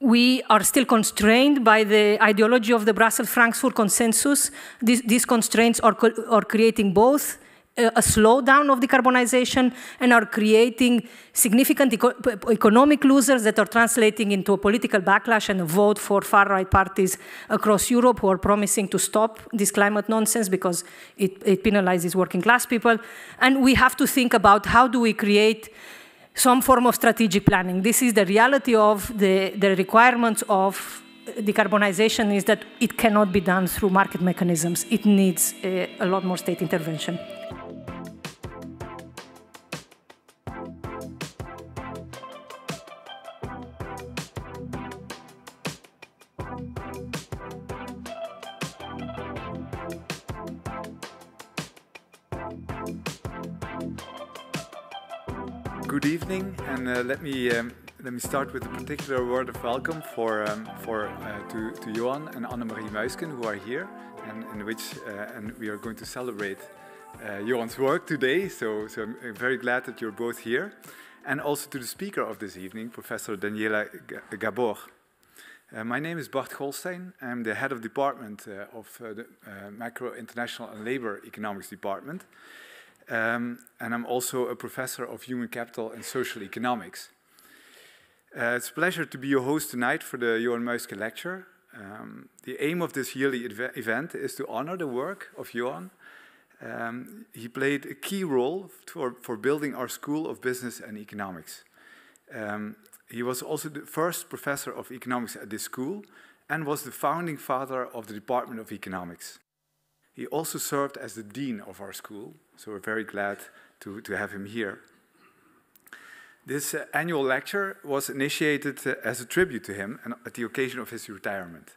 we are still constrained by the ideology of the Brussels-Frankfurt consensus. These, these constraints are, are creating both uh, a slowdown of decarbonization and are creating significant eco economic losers that are translating into a political backlash and a vote for far-right parties across Europe who are promising to stop this climate nonsense because it, it penalizes working class people. And we have to think about how do we create some form of strategic planning. This is the reality of the, the requirements of uh, decarbonization is that it cannot be done through market mechanisms. It needs a, a lot more state intervention. Good evening, and uh, let me um, let me start with a particular word of welcome for um, for uh, to to Joan and Annemarie Muysken who are here, and in which uh, and we are going to celebrate uh, Joan's work today. So so I'm very glad that you're both here, and also to the speaker of this evening, Professor Daniela Gabor. Uh, my name is Bart Golsteyn. I'm the head of department uh, of the Macro International and Labor Economics Department. Um, and I'm also a professor of human capital and social economics. Uh, it's a pleasure to be your host tonight for the Joan Muysken lecture. Um, the aim of this yearly event is to honor the work of Joan. Um, he played a key role for, for building our School of Business and Economics. Um, he was also the first professor of economics at this school and was the founding father of the Department of Economics. He also served as the dean of our school, so we're very glad to, to have him here. This uh, annual lecture was initiated uh, as a tribute to him and at the occasion of his retirement.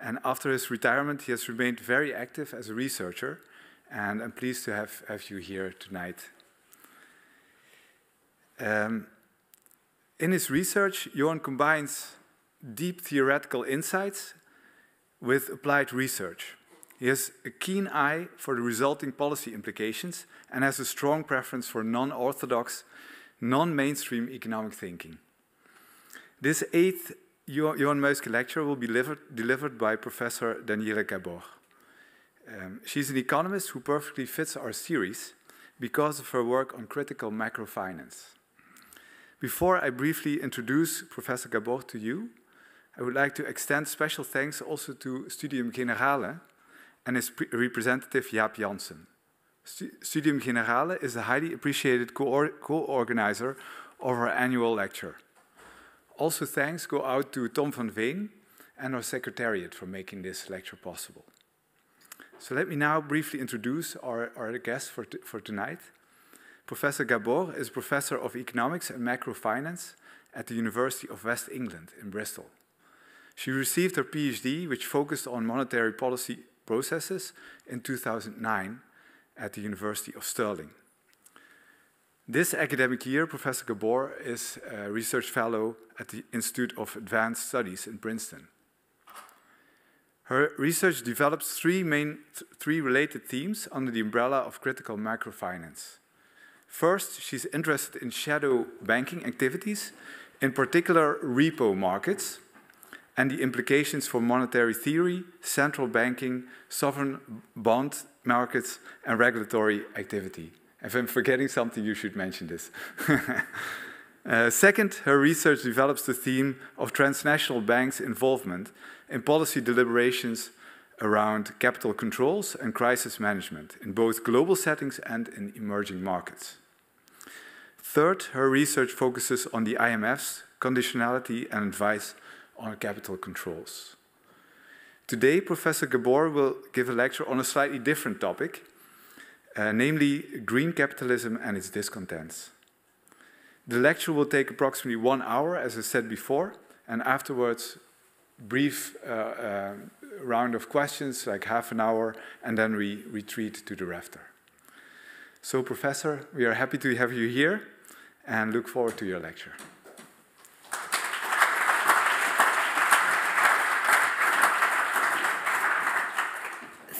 And after his retirement, he has remained very active as a researcher, and I'm pleased to have, have you here tonight. Um, in his research, Joan combines deep theoretical insights with applied research. He has a keen eye for the resulting policy implications and has a strong preference for non-orthodox, non-mainstream economic thinking. This eighth Joan Muysken lecture will be delivered, delivered by Professor Daniela Gabor. Um, she's an economist who perfectly fits our series because of her work on critical macrofinance. Before I briefly introduce Professor Gabor to you, I would like to extend special thanks also to Studium Generale, and his representative Jaap Jansen. Studium Generale is a highly appreciated co-organizer of our annual lecture. Also thanks go out to Tom van Veen and our secretariat for making this lecture possible. So let me now briefly introduce our, our guest for, for tonight. Professor Gabor is Professor of Economics and Macrofinance at the University of West England in Bristol. She received her PhD, which focused on monetary policy processes in 2009 at the University of Stirling. This academic year, Professor Gabor is a research fellow at the Institute of Advanced Studies in Princeton. Her research develops three main, three related themes under the umbrella of critical macrofinance. First, she's interested in shadow banking activities, in particular repo markets, and the implications for monetary theory, central banking, sovereign bond markets, and regulatory activity. If I'm forgetting something, you should mention this. uh, second, her research develops the theme of transnational banks' involvement in policy deliberations around capital controls and crisis management in both global settings and in emerging markets. Third, her research focuses on the IMF's conditionality and advice on capital controls. Today, Professor Gabor will give a lecture on a slightly different topic, uh, namely green capitalism and its discontents. The lecture will take approximately one hour, as I said before, and afterwards, brief uh, uh, round of questions, like half an hour, and then we retreat to the rafter. So, Professor, we are happy to have you here and look forward to your lecture.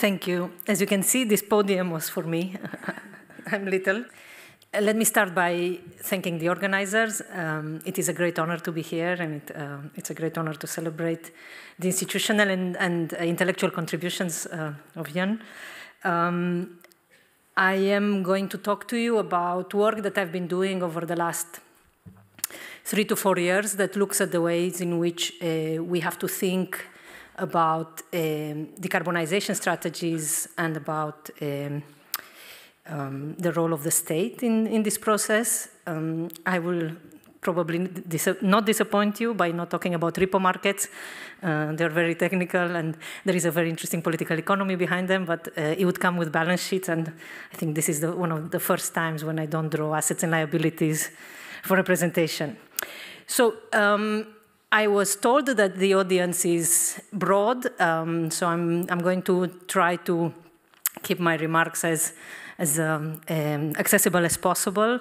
Thank you. As you can see, this podium was for me. I'm little. Let me start by thanking the organizers. Um, it is a great honor to be here, and it, uh, it's a great honor to celebrate the institutional and, and uh, intellectual contributions uh, of Jan. Um, I am going to talk to you about work that I've been doing over the last three to four years that looks at the ways in which uh, we have to think about um, decarbonization strategies and about um, um, the role of the state in, in this process. Um, I will probably dis not disappoint you by not talking about repo markets. Uh, they're very technical and there is a very interesting political economy behind them, but uh, it would come with balance sheets. And I think this is the, one of the first times when I don't draw assets and liabilities for a presentation. So um, I was told that the audience is broad, um, so I'm, I'm going to try to keep my remarks as as um, um, accessible as possible.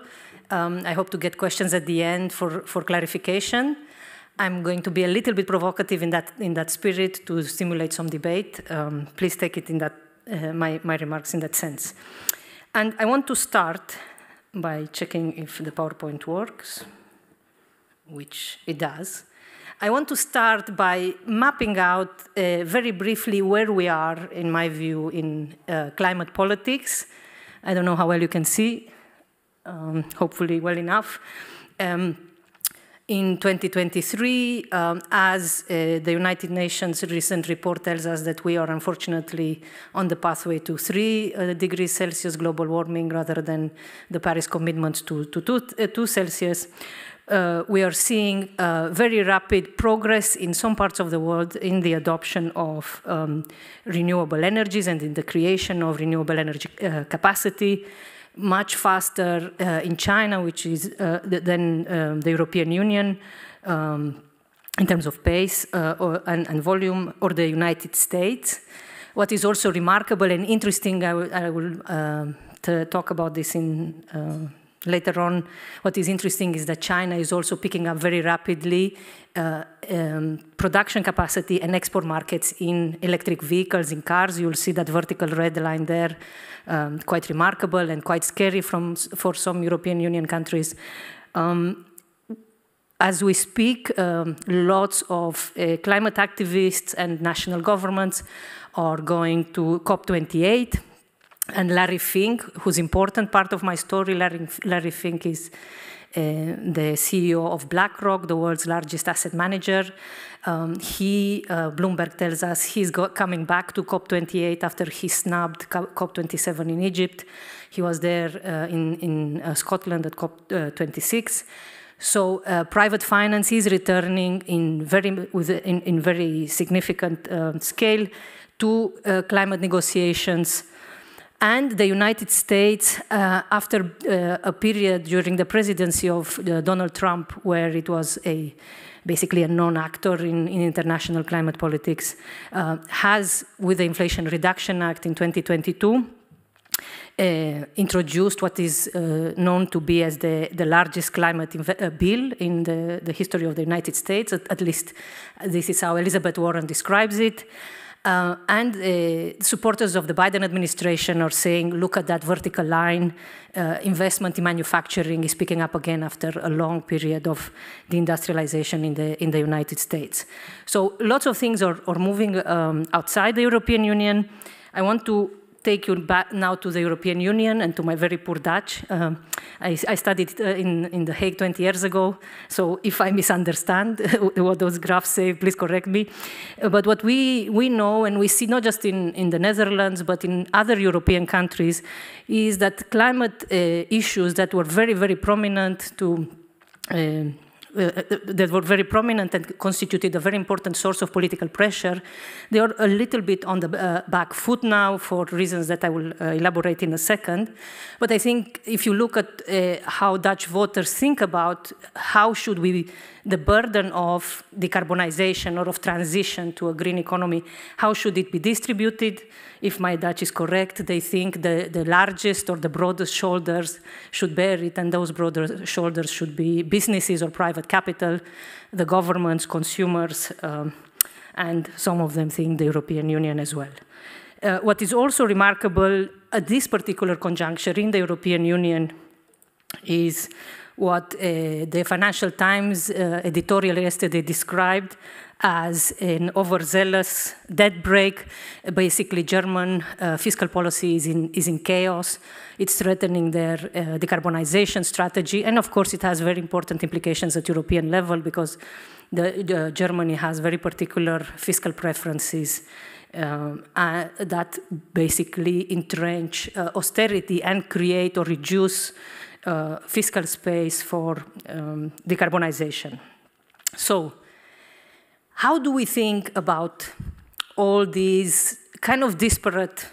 Um, I hope to get questions at the end for, for clarification. I'm going to be a little bit provocative in that, in that spirit to stimulate some debate. Um, please take it in that, uh, my, my remarks in that sense. And I want to start by checking if the PowerPoint works, which it does. I want to start by mapping out uh, very briefly where we are, in my view, in uh, climate politics I don't know how well you can see, um, hopefully well enough. Um, in 2023, um, as uh, the United Nations recent report tells us that we are unfortunately on the pathway to three uh, degrees Celsius global warming rather than the Paris commitments to, to two, uh, two Celsius uh, we are seeing uh, very rapid progress in some parts of the world in the adoption of um, renewable energies and in the creation of renewable energy uh, capacity, much faster uh, in China, which is uh, than um, the European Union um, in terms of pace uh, or, and, and, volume, or the United States. What is also remarkable and interesting, I will, I will talk about this in Later on, what is interesting is that China is also picking up very rapidly uh, um, production capacity and export markets in electric vehicles, in cars. You'll see that vertical red line there, um, quite remarkable and quite scary from, for some European Union countries. Um, as we speak, um, lots of uh, climate activists and national governments are going to COP28, and Larry Fink, who's important part of my story, Larry, Larry Fink is uh, the CEO of BlackRock, the world's largest asset manager. Um, he, uh, Bloomberg tells us, he's coming back to COP28 after he snubbed COP27 in Egypt. He was there uh, in, in uh, Scotland at COP26. So uh, private finance is returning in very, with, in, in very significant um, scale to uh, climate negotiations and the United States, uh, after uh, a period during the presidency of uh, Donald Trump, where it was a basically a non-actor in, in, international climate politics, uh, has, with the Inflation Reduction Act in 2022, uh, introduced what is uh, known to be as the, the largest climate bill in the, the, history of the United States. At, at least this is how Elizabeth Warren describes it. Uh, and uh, supporters of the Biden administration are saying, look at that vertical line. Uh, investment in manufacturing is picking up again after a long period of deindustrialization in the, in the United States. So lots of things are, are moving um, outside the European Union. I want to take you back now to the European Union and to my very poor Dutch. Um, I, I, studied uh, in, in The Hague 20 years ago, so if I misunderstand what those graphs say, please correct me. Uh, but what we, we know and we see not just in, in the Netherlands, but in other European countries, is that climate uh, issues that were very, very prominent to uh, uh, that were very prominent and constituted a very important source of political pressure, they are a little bit on the uh, back foot now for reasons that I will uh, elaborate in a second. But I think if you look at uh, how Dutch voters think about how should we the burden of decarbonization or of transition to a green economy, how should it be distributed? If my Dutch is correct, they think the, the largest or the broadest shoulders should bear it, and those broader shoulders should be businesses or private capital, the governments, consumers, um, and some of them think the European Union as well. Uh, what is also remarkable at this particular conjuncture in the European Union is what uh, the Financial Times uh, editorial yesterday described as an overzealous debt brake. Basically, German uh, fiscal policy is in, is in chaos. It's threatening their uh, decarbonization strategy. And of course, it has very important implications at European level because the, Germany has very particular fiscal preferences um, uh, that basically entrench uh, austerity and create or reduce uh, fiscal space for um, decarbonization. So, how do we think about all these kind of disparate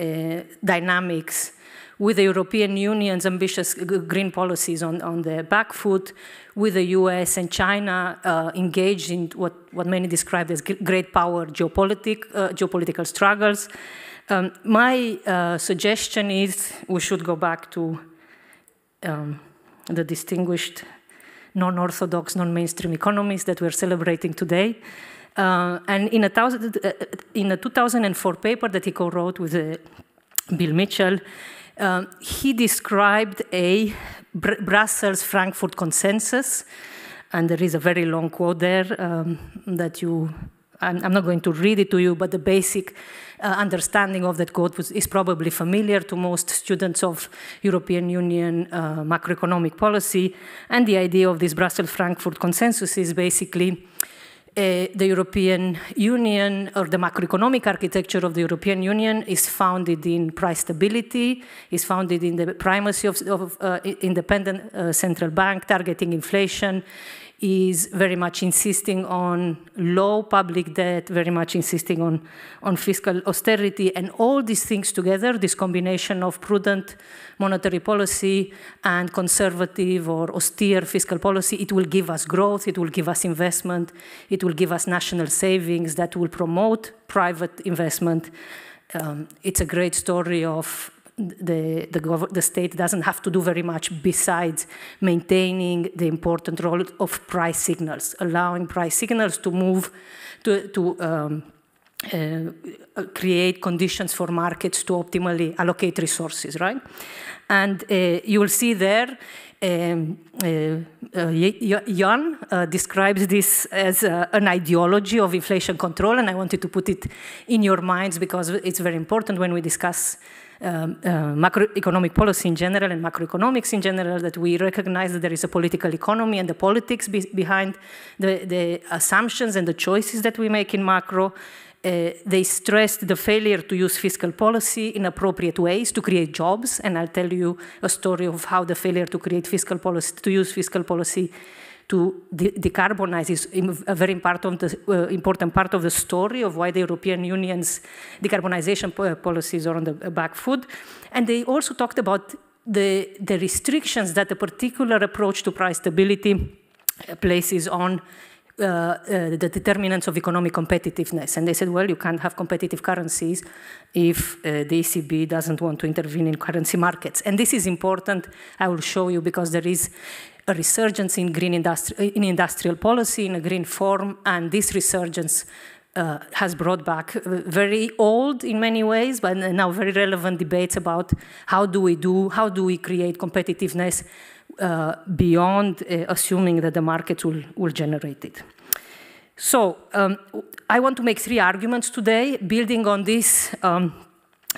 uh, dynamics with the European Union's ambitious green policies on, on the back foot, with the US and China uh, engaged in what, what many describe as great power geopolitic, uh, geopolitical struggles. Um, my uh, suggestion is we should go back to um, the distinguished non-orthodox, non-mainstream economists that we're celebrating today. Uh, and in a, thousand, uh, in a 2004 paper that he co-wrote with uh, Bill Mitchell, um, he described a Br Brussels-Frankfurt consensus, and there is a very long quote there um, that you, I'm, I'm, not going to read it to you, but the basic uh, understanding of that quote was, is probably familiar to most students of European Union uh, macroeconomic policy. And the idea of this Brussels-Frankfurt consensus is basically uh, the European Union or the macroeconomic architecture of the European Union is founded in price stability, is founded in the primacy of, of uh, independent uh, central bank targeting inflation, is very much insisting on low public debt, very much insisting on, on fiscal austerity, and all these things together, this combination of prudent monetary policy and conservative or austere fiscal policy, it will give us growth, it will give us investment, it will give us national savings that will promote private investment. Um, it's a great story of the, the, the, state doesn't have to do very much besides maintaining the important role of price signals, allowing price signals to move to, to um, uh, create conditions for markets to optimally allocate resources, right? And uh, you will see there, um, uh, uh Jan uh, describes this as an ideology of inflation control, and I wanted to put it in your minds because it's very important when we discuss um, uh, macroeconomic policy in general and macroeconomics in general, that we recognize that there is a political economy and the politics be behind the, the, assumptions and the choices that we make in macro. Uh, they stressed the failure to use fiscal policy in appropriate ways to create jobs, and I'll tell you a story of how the failure to create fiscal policy, to use fiscal policy to de decarbonize is a very of the, uh, important part of the story of why the European Union's decarbonization policies are on the back foot. And they also talked about the, the restrictions that a particular approach to price stability uh, places on uh, uh, the determinants of economic competitiveness. And they said, well, you can't have competitive currencies if uh, the ECB doesn't want to intervene in currency markets. And this is important, I will show you, because there is a resurgence in green industri in industrial policy in a green form, and this resurgence uh, has brought back uh, very old in many ways, but now very relevant debates about how do we do, how do we create competitiveness uh, beyond uh, assuming that the market will, will generate it. So um, I want to make three arguments today, building on this um,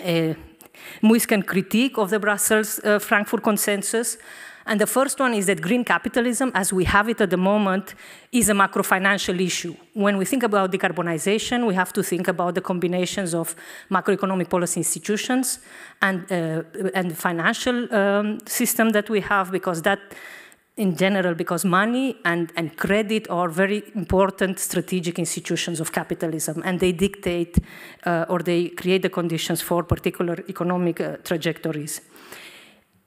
uh, Muysken critique of the Brussels-Frankfurt uh, consensus, and the first one is that green capitalism, as we have it at the moment, is a macro financial issue. When we think about decarbonization, we have to think about the combinations of macroeconomic policy institutions and, uh, and financial um, system that we have, because that in general because money and, and credit are very important strategic institutions of capitalism and they dictate uh, or they create the conditions for particular economic uh, trajectories.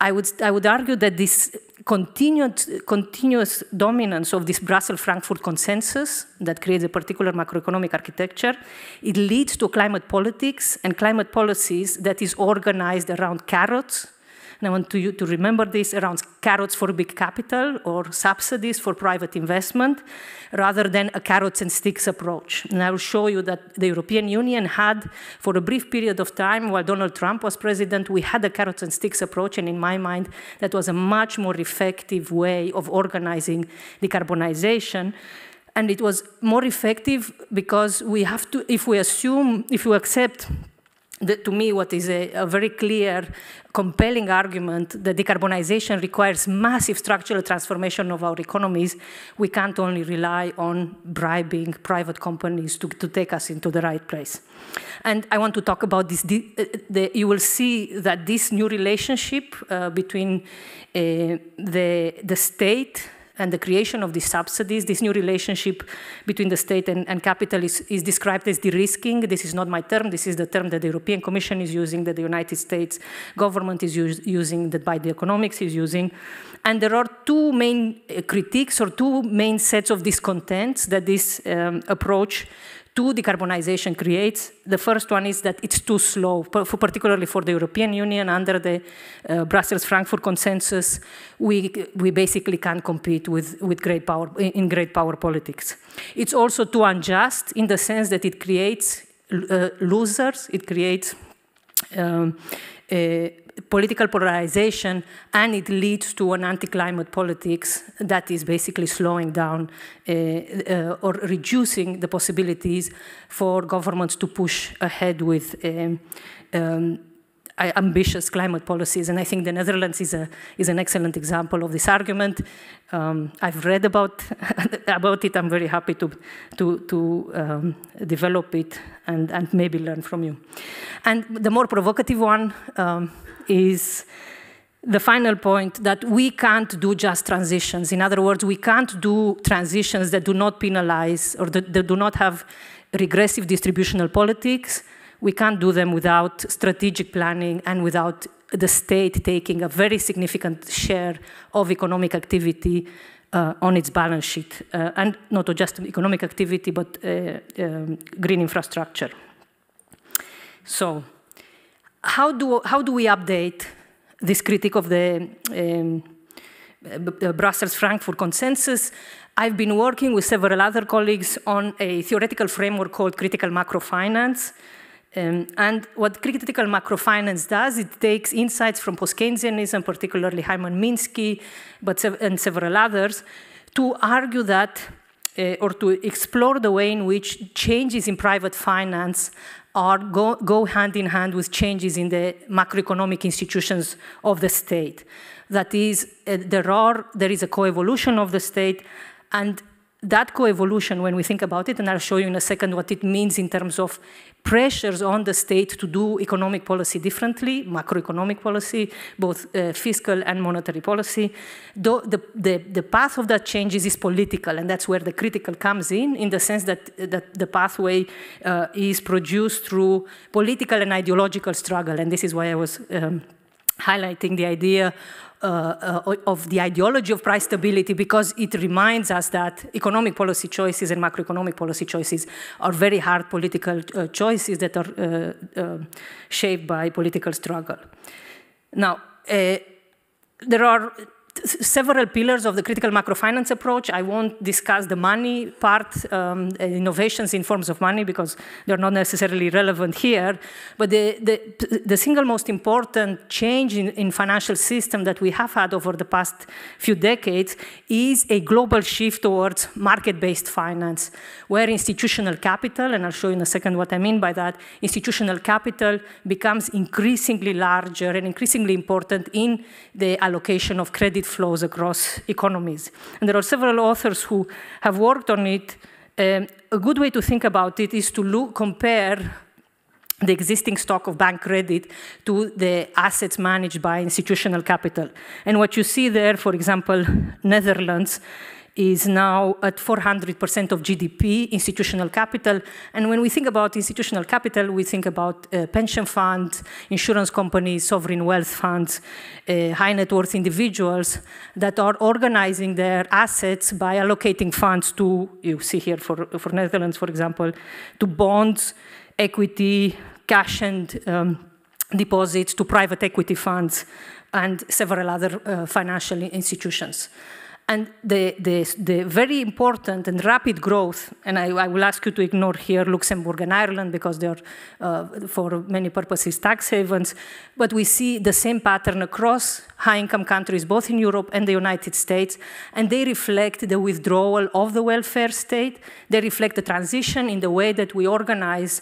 I would, I would argue that this continued, continuous dominance of this Brussels-Frankfurt consensus that creates a particular macroeconomic architecture, it leads to climate politics and climate policies that is organized around carrots and I want to, you to remember this, around carrots for big capital or subsidies for private investment, rather than a carrots and sticks approach. And I will show you that the European Union had, for a brief period of time, while Donald Trump was president, we had a carrots and sticks approach, and in my mind, that was a much more effective way of organizing decarbonization. And it was more effective because we have to, if we assume, if we accept to me what is a, a, very clear, compelling argument that decarbonization requires massive structural transformation of our economies, we can't only rely on bribing private companies to, to take us into the right place. And I want to talk about this. The, the, you will see that this new relationship uh, between uh, the, the state and the creation of these subsidies, this new relationship between the state and, and capital is, is, described as de-risking. This is not my term, this is the term that the European Commission is using, that the United States government is use, using, that Bidenomics is using. And there are two main uh, critiques or two main sets of discontents that this um, approach to decarbonization creates. The first one is that it's too slow, particularly for the European Union under the uh, Brussels-Frankfurt consensus. We, we basically can't compete with, with great power, in great power politics. It's also too unjust in the sense that it creates uh, losers, it creates um, political polarization and it leads to an anti-climate politics that is basically slowing down uh, uh, or reducing the possibilities for governments to push ahead with um, um, ambitious climate policies. And I think the Netherlands is, a, is an excellent example of this argument. Um, I've read about, about it. I'm very happy to, to, to um, develop it and, and maybe learn from you. And the more provocative one, um, is the final point that we can't do just transitions. In other words, we can't do transitions that do not penalize or that, that do not have regressive distributional politics. We can't do them without strategic planning and without the state taking a very significant share of economic activity uh, on its balance sheet, uh, and not just economic activity, but uh, um, green infrastructure. So how do, how do we update this critique of the um, Brussels-Frankfurt consensus? I've been working with several other colleagues on a theoretical framework called critical macrofinance. Um, and what critical macrofinance does, it takes insights from post-Keynesianism, particularly Hyman Minsky, but and several others, to argue that, uh, or to explore the way in which changes in private finance are go, go hand in hand with changes in the macroeconomic institutions of the state. That is, uh, there, are, there is a coevolution of the state, and that coevolution, when we think about it, and I'll show you in a second what it means in terms of pressures on the state to do economic policy differently, macroeconomic policy, both uh, fiscal and monetary policy. The, the, the, the, path of that changes is political, and that's where the critical comes in, in the sense that, that the pathway uh, is produced through political and ideological struggle, and this is why I was um, highlighting the idea uh, uh, of the ideology of price stability because it reminds us that economic policy choices and macroeconomic policy choices are very hard political uh, choices that are uh, uh, shaped by political struggle. Now, uh, there are several pillars of the critical macrofinance approach. I won't discuss the money part, um, innovations in forms of money, because they're not necessarily relevant here. But the, the, the single most important change in, in, financial system that we have had over the past few decades is a global shift towards market-based finance, where institutional capital, and I'll show you in a second what I mean by that, institutional capital becomes increasingly larger and increasingly important in the allocation of credit flows across economies. And there are several authors who have worked on it. Um, a good way to think about it is to look, compare the existing stock of bank credit to the assets managed by institutional capital. And what you see there, for example, Netherlands, is now at 400% of GDP, institutional capital. And when we think about institutional capital, we think about uh, pension funds, insurance companies, sovereign wealth funds, uh, high net worth individuals that are organizing their assets by allocating funds to, you see here for, for Netherlands, for example, to bonds, equity, cash and um, deposits, to private equity funds, and several other uh, financial institutions. And the, the, the, very important and rapid growth, and I, I, will ask you to ignore here Luxembourg and Ireland because they are, uh, for many purposes, tax havens, but we see the same pattern across high-income countries, both in Europe and the United States, and they reflect the withdrawal of the welfare state. They reflect the transition in the way that we organize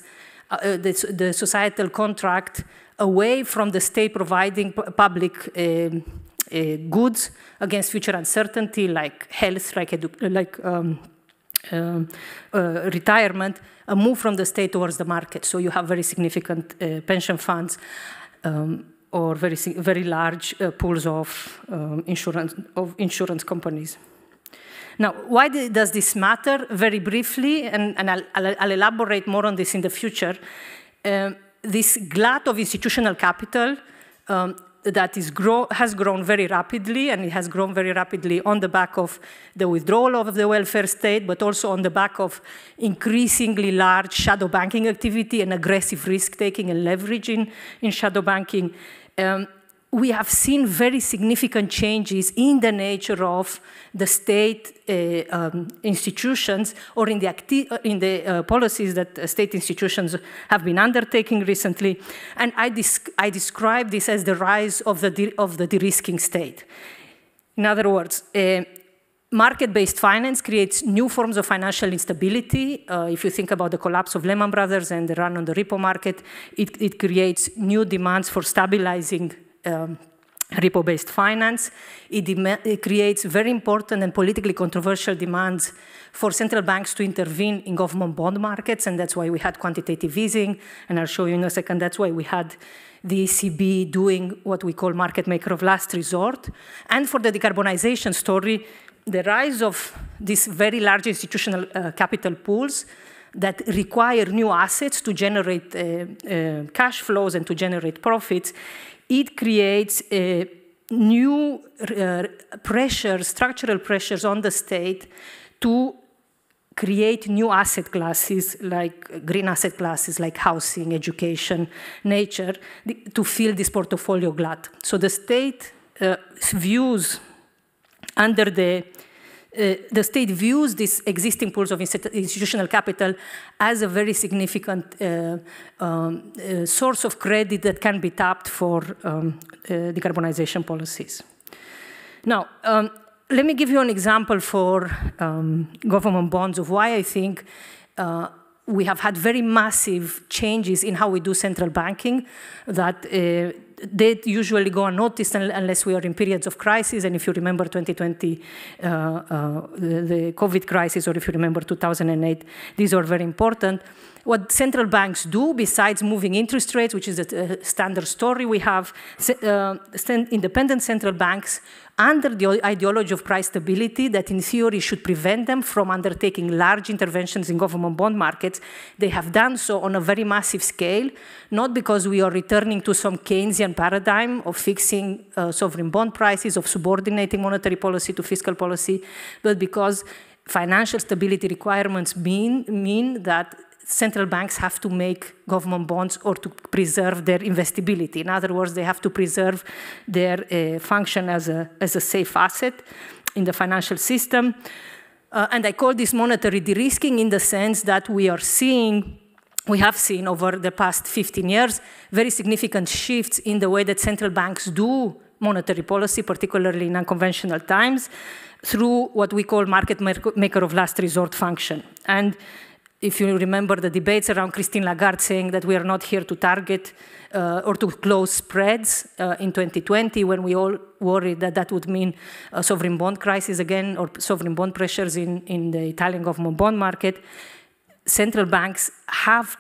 uh, uh the, the, societal contract away from the state providing public um, goods against future uncertainty, like health, like, like um, uh, uh, retirement, a move from the state towards the market. So you have very significant uh, pension funds um, or very, very large uh, pools of, um, insurance, of insurance companies. Now, why does this matter? Very briefly, and, and I'll, I'll, I'll, elaborate more on this in the future. Um, this glut of institutional capital um, that is grow, has grown very rapidly, and it has grown very rapidly on the back of the withdrawal of the welfare state, but also on the back of increasingly large shadow banking activity and aggressive risk-taking and leveraging in shadow banking. Um, we have seen very significant changes in the nature of the state uh, um, institutions or in the, in the uh, policies that uh, state institutions have been undertaking recently. And I, I describe this as the rise of the, de de-risking state. In other words, uh, market-based finance creates new forms of financial instability. Uh, if you think about the collapse of Lehman Brothers and the run on the repo market, it, it creates new demands for stabilizing um, repo-based finance. It, it, creates very important and politically controversial demands for central banks to intervene in government bond markets, and that's why we had quantitative easing, and I'll show you in a second, that's why we had the ECB doing what we call market maker of last resort. And for the decarbonization story, the rise of these very large institutional uh, capital pools that require new assets to generate uh, uh, cash flows and to generate profits it creates a new uh, pressure, structural pressures on the state to create new asset classes like green asset classes like housing, education, nature, to fill this portfolio glut. So the state uh, views under the uh, the state views these existing pools of institutional capital as a very significant uh, um, uh, source of credit that can be tapped for um, uh, decarbonization policies. Now, um, let me give you an example for um, government bonds of why I think uh, we have had very massive changes in how we do central banking that they usually go unnoticed unless we are in periods of crisis. And if you remember 2020, uh, uh, the, COVID crisis, or if you remember 2008, these are very important. What central banks do, besides moving interest rates, which is a, a standard story, we have uh, independent central banks under the ideology of price stability that in theory should prevent them from undertaking large interventions in government bond markets. They have done so on a very massive scale, not because we are returning to some Keynesian paradigm of fixing uh, sovereign bond prices, of subordinating monetary policy to fiscal policy, but because financial stability requirements mean, mean that central banks have to make government bonds or to preserve their investability. In other words, they have to preserve their uh, function as a, as a safe asset in the financial system. Uh, and I call this monetary de-risking in the sense that we are seeing, we have seen over the past 15 years, very significant shifts in the way that central banks do monetary policy, particularly in unconventional times, through what we call market maker of last resort function. And if you remember the debates around Christine Lagarde saying that we are not here to target uh, or to close spreads uh, in 2020 when we all worried that that would mean a sovereign bond crisis again or sovereign bond pressures in, in the Italian government bond market. Central banks have,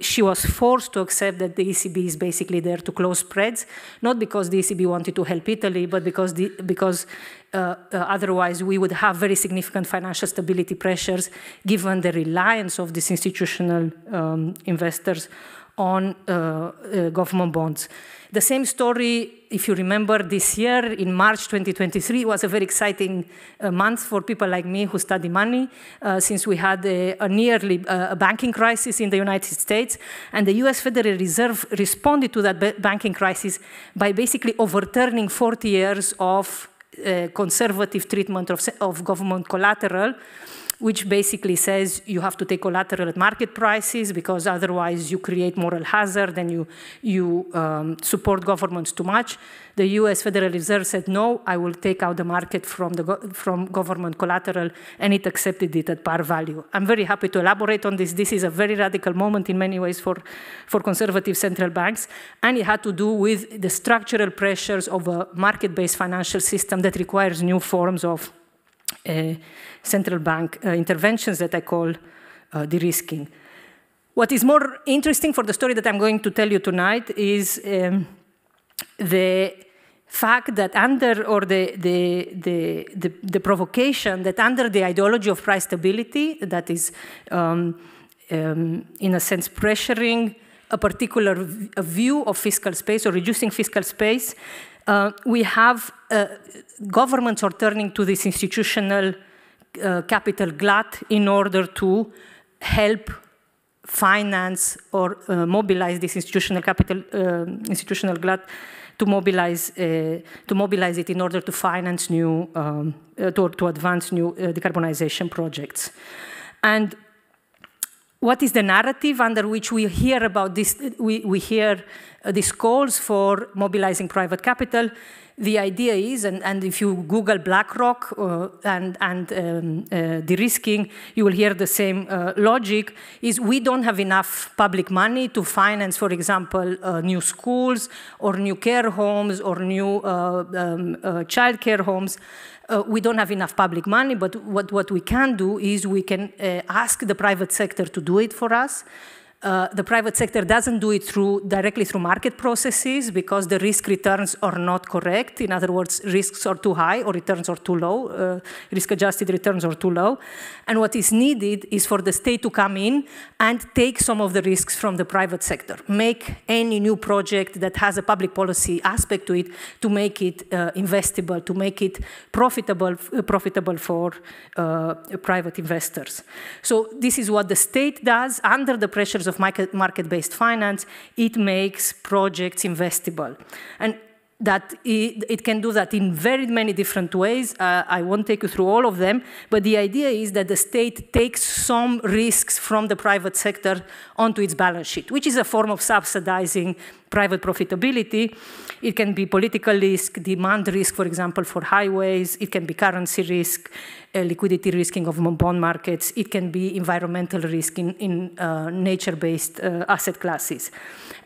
she was forced to accept that the ECB is basically there to close spreads, not because the ECB wanted to help Italy, but because, the, because uh, uh, otherwise we would have very significant financial stability pressures given the reliance of these institutional um, investors on uh, uh, government bonds. The same story, if you remember, this year in March 2023 was a very exciting uh, month for people like me who study money, uh, since we had a, a nearly uh, a banking crisis in the United States, and the U.S. Federal Reserve responded to that banking crisis by basically overturning 40 years of uh, Uh, conservative treatment of, of government collateral which basically says you have to take collateral at market prices because otherwise you create moral hazard and you, you um, support governments too much. The US Federal Reserve said, no, I will take out the market from, the go from government collateral, and it accepted it at par value. I'm very happy to elaborate on this. This is a very radical moment in many ways for, for conservative central banks, and it had to do with the structural pressures of a market-based financial system that requires new forms of central bank uh, interventions that I call uh, de-risking. What is more interesting for the story that I'm going to tell you tonight is um, the fact that under, or the, the, the, the, the provocation that under the ideology of price stability, that is, um, um, in a sense, pressuring a particular view of fiscal space or reducing fiscal space, uh, we have uh, governments are turning to this institutional uh, capital glut in order to help finance or uh, mobilize this institutional capital, uh, institutional glut to mobilize to mobilize it in order to finance new um, to, to advance new decarbonization projects. And what is the narrative under which we hear about this? We, we hear these calls for mobilizing private capital the idea is, and, and if you Google BlackRock uh, and, and um, uh, de-risking, you will hear the same uh, logic, is we don't have enough public money to finance, for example, uh, new schools or new care homes or new uh, um, uh, child care homes. we don't have enough public money, but what, what we can do is we can ask the private sector to do it for us. Uh, the private sector doesn't do it through directly through market processes because the risk returns are not correct. In other words, risks are too high or returns are too low. Uh, risk-adjusted returns are too low. And what is needed is for the state to come in and take some of the risks from the private sector. Make any new project that has a public policy aspect to it to make it uh, investable, to make it profitable, uh, profitable for uh, private investors. So this is what the state does under the pressures of market-based finance, it makes projects investable. And that it, it, can do that in very many different ways. Uh, I won't take you through all of them, but the idea is that the state takes some risks from the private sector onto its balance sheet, which is a form of subsidizing private profitability. It can be political risk, demand risk, for example, for highways. It can be currency risk, uh, liquidity risking of bond markets. It can be environmental risk in, in uh, nature-based uh, asset classes.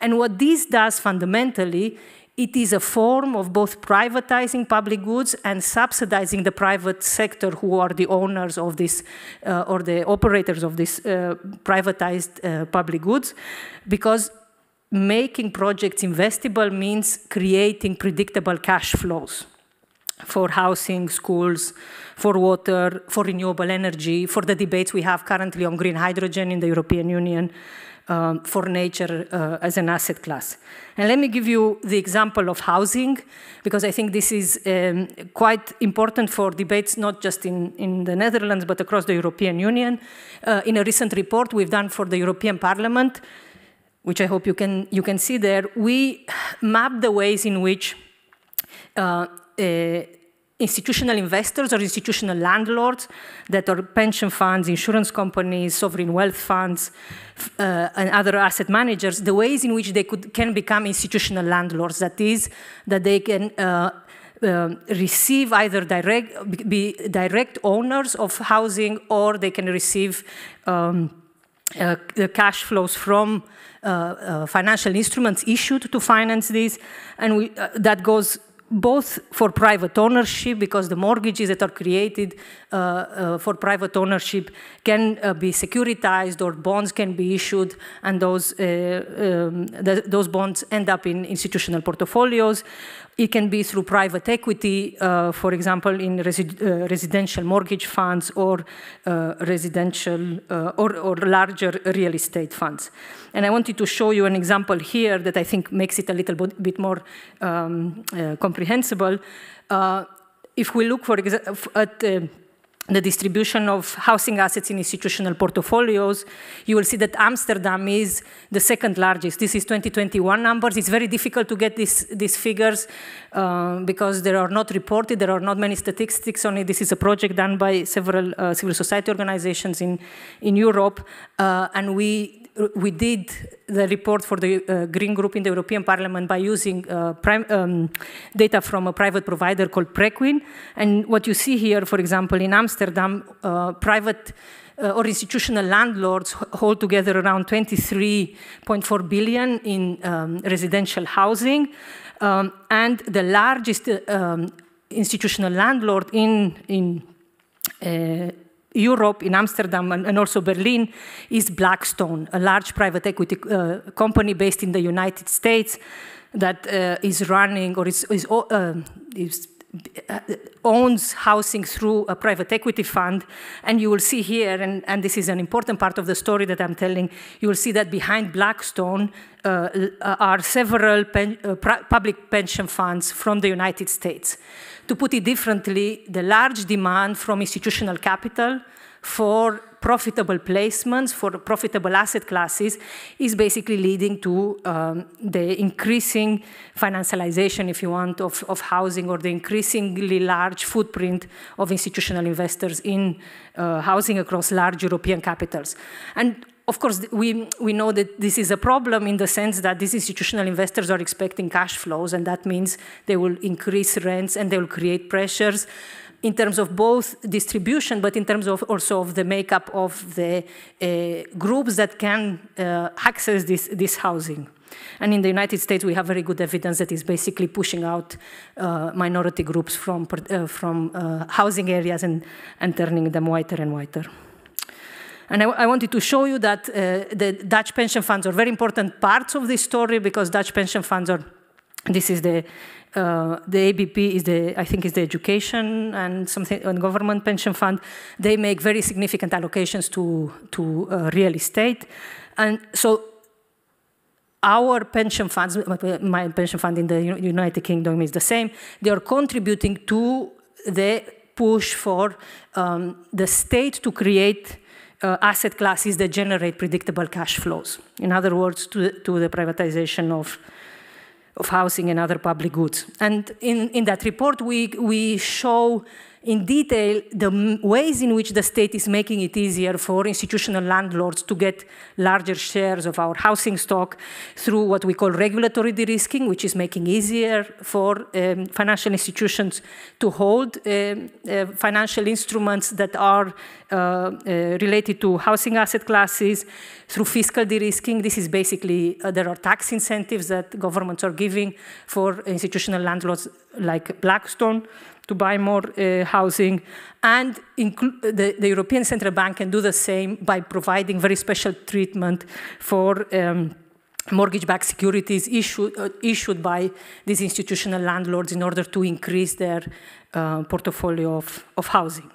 And what this does fundamentally it is a form of both privatizing public goods and subsidizing the private sector who are the owners of this uh, or the operators of this uh, privatized uh, public goods because making projects investable means creating predictable cash flows for housing, schools, for water, for renewable energy, for the debates we have currently on green hydrogen in the European Union, um, for nature uh, as an asset class. And let me give you the example of housing, because I think this is um, quite important for debates not just in, in the Netherlands, but across the European Union. Uh, in a recent report we've done for the European Parliament, which I hope you can, you can see there, we map the ways in which uh, uh institutional investors or institutional landlords that are pension funds, insurance companies, sovereign wealth funds, uh, and other asset managers, the ways in which they could, can become institutional landlords. That is, that they can uh, uh, receive either direct, be direct owners of housing or they can receive um, uh, the cash flows from financial instruments issued to finance this. And we, that goes both for private ownership, because the mortgages that are created uh, uh, for private ownership can uh, be securitized or bonds can be issued, and those, uh, um, the, those bonds end up in institutional portfolios, It can be through private equity, uh, for example, in resi uh, residential mortgage funds or uh, residential uh, or, or, larger real estate funds. And I wanted to show you an example here that I think makes it a little bit more um, uh, comprehensible. Uh, if we look, for example, at the distribution of housing assets in institutional portfolios, you will see that Amsterdam is the second largest. This is 2021 numbers. It's very difficult to get this, these figures uh, because they are not reported. There are not many statistics on it. This is a project done by several uh, civil society organizations in, in Europe. Uh, and we we did the report for the uh, Green Group in the European Parliament by using uh, um, data from a private provider called Preqin. And what you see here, for example, in Amsterdam, uh, private uh, or institutional landlords hold together around 23.4 billion in um, residential housing. Um, and the largest um, institutional landlord in, in uh, Europe, in Amsterdam, and, and, also Berlin, is Blackstone, a large private equity uh, company based in the United States that uh, is running or is, is, uh, is owns housing through a private equity fund. And you will see here, and, and, this is an important part of the story that I'm telling, you will see that behind Blackstone uh, are several pen, uh, public pension funds from the United States. To put it differently, the large demand from institutional capital for profitable placements, for profitable asset classes, is basically leading to um, the increasing financialization, if you want, of, of housing or the increasingly large footprint of institutional investors in uh, housing across large European capitals. And of course, we, we know that this is a problem in the sense that these institutional investors are expecting cash flows, and that means they will increase rents and they will create pressures in terms of both distribution, but in terms of also of the makeup of the uh, groups that can uh, access this, this housing. And in the United States, we have very good evidence that is basically pushing out uh, minority groups from, uh, from uh, housing areas and, and turning them whiter and whiter. And I, I wanted to show you that uh, the Dutch pension funds are very important parts of this story because Dutch pension funds are, this is the, uh, the ABP is the, I think is the education and something, and government pension fund. They make very significant allocations to, to uh, real estate. And so our pension funds, my pension fund in the United Kingdom is the same, they are contributing to the push for um, the state to create uh, asset classes that generate predictable cash flows. In other words, to, to the privatization of, of housing and other public goods. And in, in that report, we, we show in detail the ways in which the state is making it easier for institutional landlords to get larger shares of our housing stock through what we call regulatory de-risking, which is making easier for um, financial institutions to hold um, uh, financial instruments that are uh, uh, related to housing asset classes, through fiscal de-risking. This is basically, uh, there are tax incentives that governments are giving for institutional landlords like Blackstone to buy more uh, housing. And the, the, European Central Bank can do the same by providing very special treatment for um, mortgage-backed securities issued, uh, issued by these institutional landlords in order to increase their uh, portfolio of, of housing.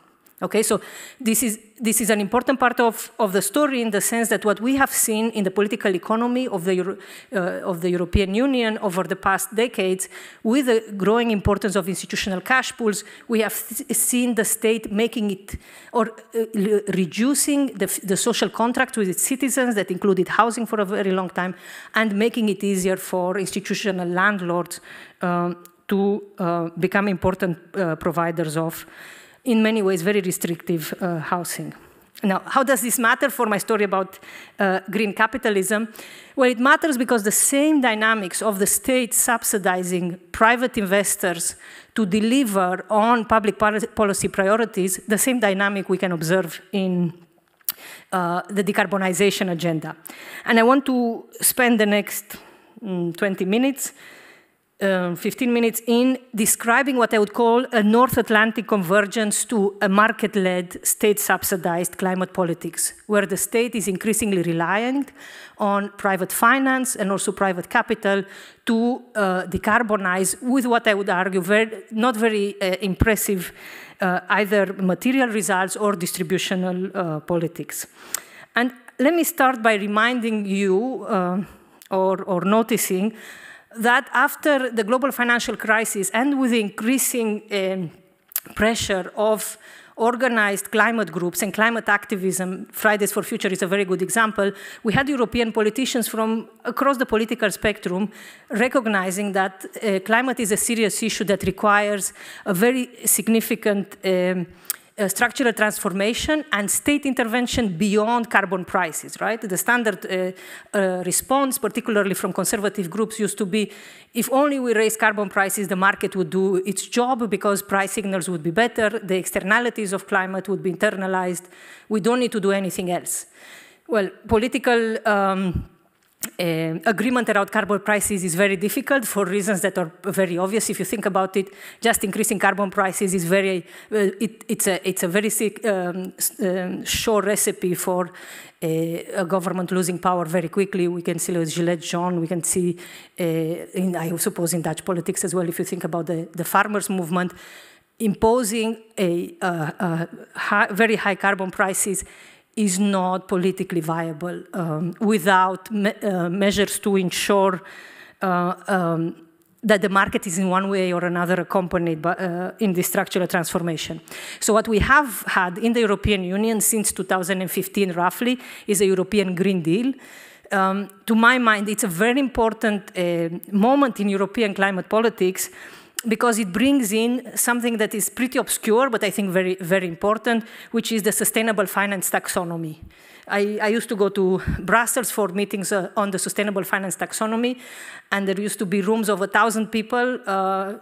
Okay, so this is, this is an important part of, of the story in the sense that what we have seen in the political economy of the, uh, of the European Union over the past decades, with the growing importance of institutional cash pools, we have seen the state making it, or uh, reducing the, the social contract with its citizens that included housing for a very long time, and making it easier for institutional landlords um, to uh, become important uh, providers of in many ways, very restrictive uh, housing. Now, how does this matter for my story about uh, green capitalism? Well, it matters because the same dynamics of the state subsidizing private investors to deliver on public policy priorities, the same dynamic we can observe in uh, the decarbonization agenda. And I want to spend the next mm, 20 minutes um, 15 minutes in describing what I would call a North Atlantic convergence to a market led, state subsidized climate politics, where the state is increasingly reliant on private finance and also private capital to uh, decarbonize with what I would argue very, not very uh, impressive uh, either material results or distributional uh, politics. And let me start by reminding you uh, or, or noticing that after the global financial crisis and with increasing um, pressure of organized climate groups and climate activism, Fridays for Future is a very good example, we had European politicians from across the political spectrum recognizing that uh, climate is a serious issue that requires a very significant um, uh, structural transformation and state intervention beyond carbon prices, right? The standard uh, uh, response, particularly from conservative groups, used to be, if only we raise carbon prices, the market would do its job because price signals would be better, the externalities of climate would be internalized, we don't need to do anything else. Well, political um, uh, agreement around carbon prices is very difficult for reasons that are very obvious. If you think about it, just increasing carbon prices is very, uh, it, it's, a, it's a very sick, um, um, sure recipe for uh, a government losing power very quickly. We can see with Gilets Jaunes, we can see, uh, in, I suppose, in Dutch politics as well, if you think about the, the farmers' movement, imposing a, a high, very high carbon prices is not politically viable um, without me uh, measures to ensure uh, um, that the market is in one way or another accompanied by, uh, in this structural transformation. So what we have had in the European Union since 2015 roughly is a European Green Deal. Um, to my mind, it's a very important uh, moment in European climate politics because it brings in something that is pretty obscure, but I think very, very important, which is the sustainable finance taxonomy. I, I used to go to Brussels for meetings uh, on the sustainable finance taxonomy, and there used to be rooms of a thousand people uh,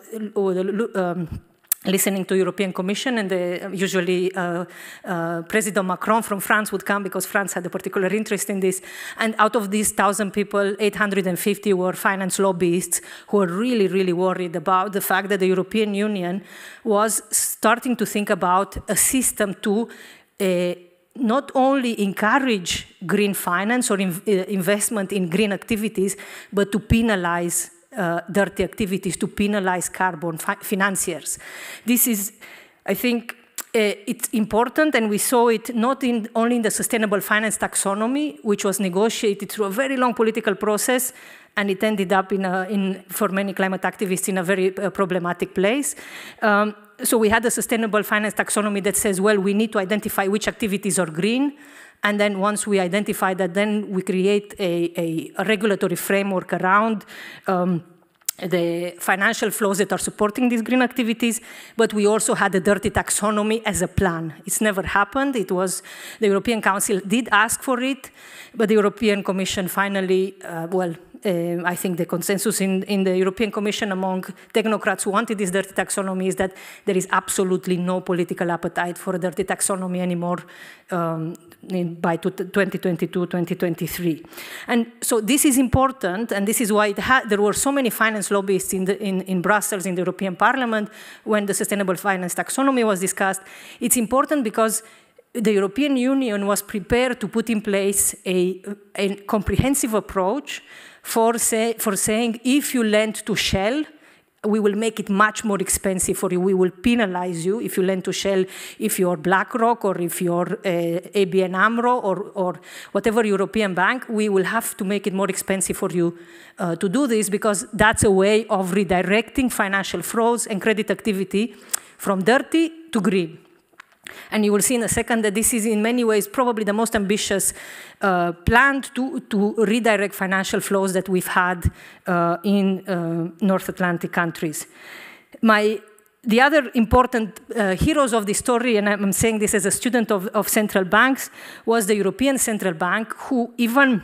listening to European Commission, and the, usually uh, uh, President Macron from France would come because France had a particular interest in this. And out of these thousand people, 850 were finance lobbyists who were really, really worried about the fact that the European Union was starting to think about a system to uh, not only encourage green finance or in, uh, investment in green activities, but to penalize uh, dirty activities to penalize carbon fi financiers. This is, I think, uh, it's important, and we saw it not in, only in the sustainable finance taxonomy, which was negotiated through a very long political process, and it ended up in, a, in for many climate activists in a very uh, problematic place. Um, so we had a sustainable finance taxonomy that says, well, we need to identify which activities are green, and then once we identify that, then we create a, a, regulatory framework around um, the financial flows that are supporting these green activities, but we also had a dirty taxonomy as a plan. It's never happened. It was, the European Council did ask for it, but the European Commission finally, uh, well, uh, I think the consensus in, in the European Commission among technocrats who wanted this dirty taxonomy is that there is absolutely no political appetite for a dirty taxonomy anymore um, in, by 2022, 2023. And so this is important, and this is why there were so many finance lobbyists in, the, in, in Brussels, in the European Parliament, when the sustainable finance taxonomy was discussed. It's important because the European Union was prepared to put in place a, a comprehensive approach for, say, for saying if you lend to Shell, we will make it much more expensive for you. We will penalize you if you lend to Shell, if you're BlackRock or if you're uh, ABN AMRO or, or whatever European bank, we will have to make it more expensive for you uh, to do this because that's a way of redirecting financial frauds and credit activity from dirty to green. And you will see in a second that this is in many ways probably the most ambitious uh, plan to, to redirect financial flows that we've had uh, in uh, North Atlantic countries. My, the other important uh, heroes of the story, and I'm saying this as a student of, of central banks, was the European Central Bank, who even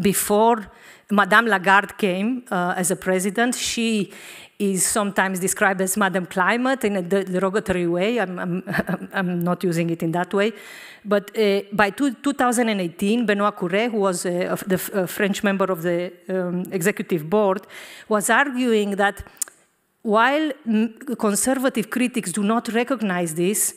before Madame Lagarde came uh, as a president. She is sometimes described as Madame Climate in a derogatory way. I'm, I'm, I'm not using it in that way. But uh, by two, 2018, Benoit Cœuré, who was uh, the uh, French member of the um, executive board, was arguing that while conservative critics do not recognize this,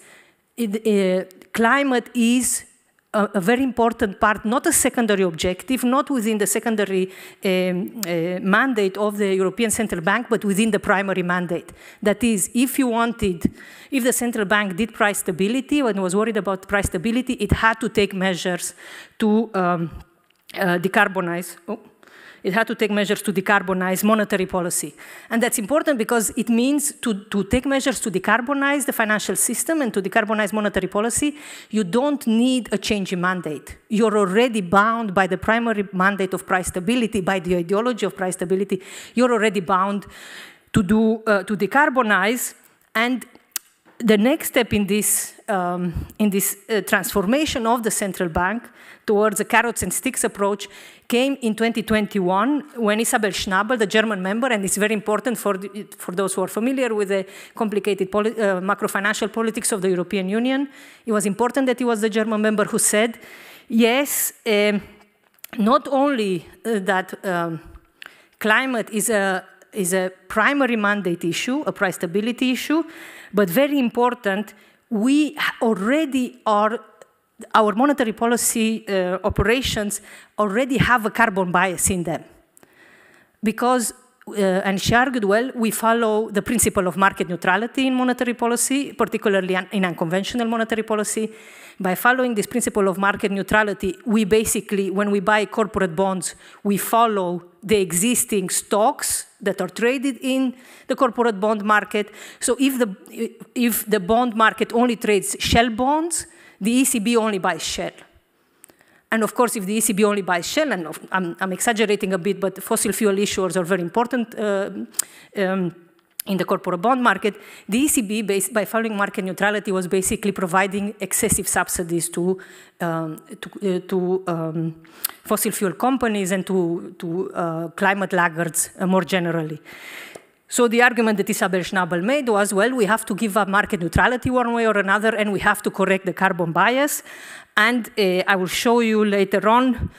it, uh, climate is a, a, very important part, not a secondary objective, not within the secondary um, uh, mandate of the European Central Bank, but within the primary mandate. That is, if you wanted, if the central bank did price stability and was worried about price stability, it had to take measures to um, uh, decarbonize. Oh it had to take measures to decarbonize monetary policy. And that's important because it means to, to take measures to decarbonize the financial system and to decarbonize monetary policy, you don't need a change in mandate. You're already bound by the primary mandate of price stability, by the ideology of price stability. You're already bound to, do, uh, to decarbonize. And the next step in this, um, in this uh, transformation of the central bank towards a carrots and sticks approach came in 2021 when Isabel Schnabel, the German member, and it's very important for, the, for those who are familiar with the complicated uh, macro-financial politics of the European Union, it was important that he was the German member who said, yes, um, not only uh, that um, climate is a, is a primary mandate issue, a price stability issue, but very important, we already are our monetary policy uh, operations already have a carbon bias in them. Because, uh, and she argued well, we follow the principle of market neutrality in monetary policy, particularly in unconventional monetary policy. By following this principle of market neutrality, we basically, when we buy corporate bonds, we follow the existing stocks that are traded in the corporate bond market. So if the, if the bond market only trades shell bonds, the ECB only buys Shell. And of course, if the ECB only buys Shell, and I'm, I'm exaggerating a bit, but fossil fuel issuers are very important uh, um, in the corporate bond market, the ECB, based, by following market neutrality, was basically providing excessive subsidies to, um, to, uh, to um, fossil fuel companies and to, to uh, climate laggards uh, more generally. So the argument that Isabel Schnabel made was, well, we have to give up market neutrality one way or another, and we have to correct the carbon bias. And uh, I will show you later on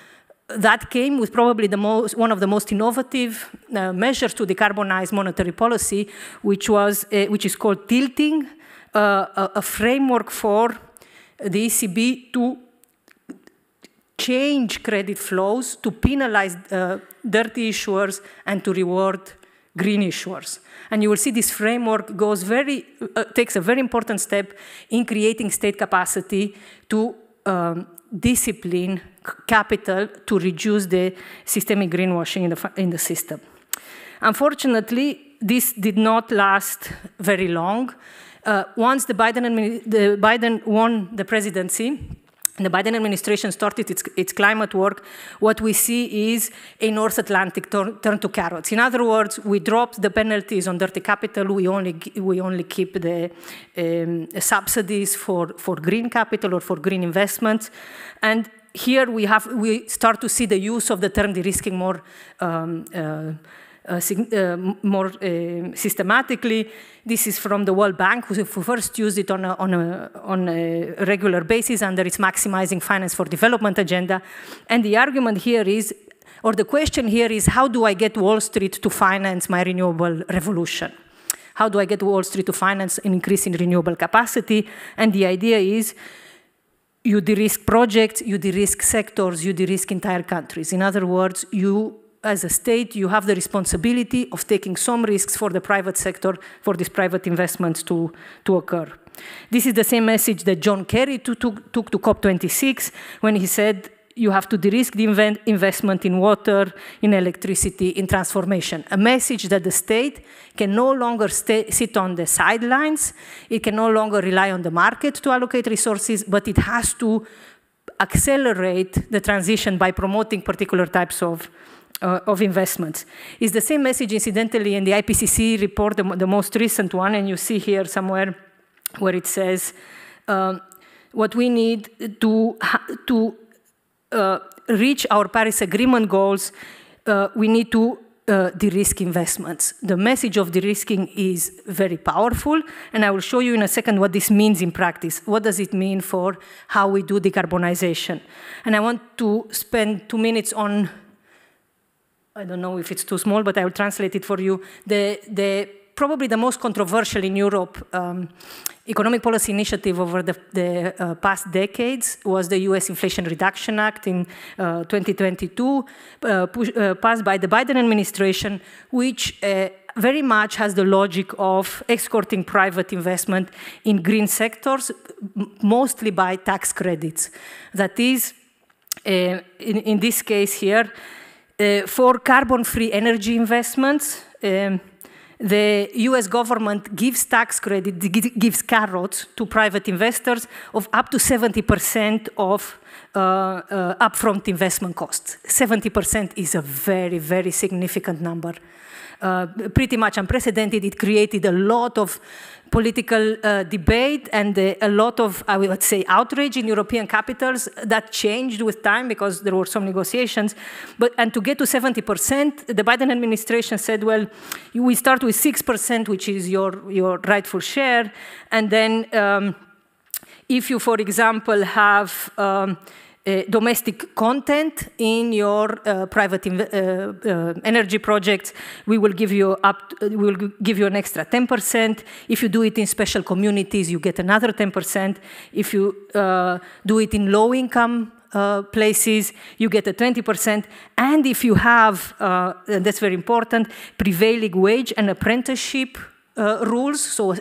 that came with probably the most, one of the most innovative uh, measures to decarbonize monetary policy, which, was, uh, which is called tilting, uh, a, a, framework for the ECB to change credit flows, to penalize uh, dirty issuers, and to reward green issuers. And you will see this framework goes very, uh, takes a very important step in creating state capacity to um, discipline capital to reduce the systemic greenwashing in the, in the system. Unfortunately, this did not last very long. Uh, once the Biden, the Biden won the presidency, the Biden administration started its, its, climate work, what we see is a North Atlantic turn, turn, to carrots. In other words, we dropped the penalties on dirty capital, we only, we only keep the um, subsidies for, for green capital or for green investments. And here we, have, we start to see the use of the term de-risking more um, uh, uh, uh, more uh, systematically. This is from the World Bank, who first used it on a, on a, on a regular basis under its maximizing finance for development agenda. And the argument here is, or the question here is, how do I get Wall Street to finance my renewable revolution? How do I get Wall Street to finance an increase in renewable capacity? And the idea is, you de-risk projects, you de-risk sectors, you de-risk entire countries. In other words, you as a state, you have the responsibility of taking some risks for the private sector for these private investments to, to occur. This is the same message that John Kerry took, took to COP26 when he said you have to de-risk the investment in water, in electricity, in transformation. A message that the state can no longer stay, sit on the sidelines, it can no longer rely on the market to allocate resources, but it has to accelerate the transition by promoting particular types of uh, of investments. It's the same message, incidentally, in the IPCC report, the, the, most recent one, and you see here somewhere where it says um, what we need to, to uh, reach our Paris Agreement goals uh, we need to uh, de-risk investments. The message of de-risking is very powerful, and I will show you in a second what this means in practice. What does it mean for how we do decarbonization? And I want to spend two minutes on, I don't know if it's too small, but I will translate it for you, the, the probably the most controversial in Europe um, economic policy initiative over the, the uh, past decades was the US Inflation Reduction Act in uh, 2022, uh, push, uh, passed by the Biden administration, which uh, very much has the logic of escorting private investment in green sectors, mostly by tax credits. That is, uh, in, in, this case here, for carbon-free energy investments, um, the US government gives tax credit, gives carrots to private investors of up to 70% of uh, uh, upfront investment costs. 70% is a very, very significant number. Uh, pretty much unprecedented. It created a lot of political uh, debate and uh, a lot of, I would say, outrage in European capitals that changed with time because there were some negotiations. But and to get to 70%, the Biden administration said, well, we start with 6%, which is your, your rightful share, and then um, if you, for example, have um, uh, domestic content in your uh, private uh, uh, energy projects, we will give you up. We will give you an extra 10%. If you do it in special communities, you get another 10%. If you uh, do it in low-income uh, places, you get a 20%. And if you have, uh, and that's very important, prevailing wage and apprenticeship uh, rules, so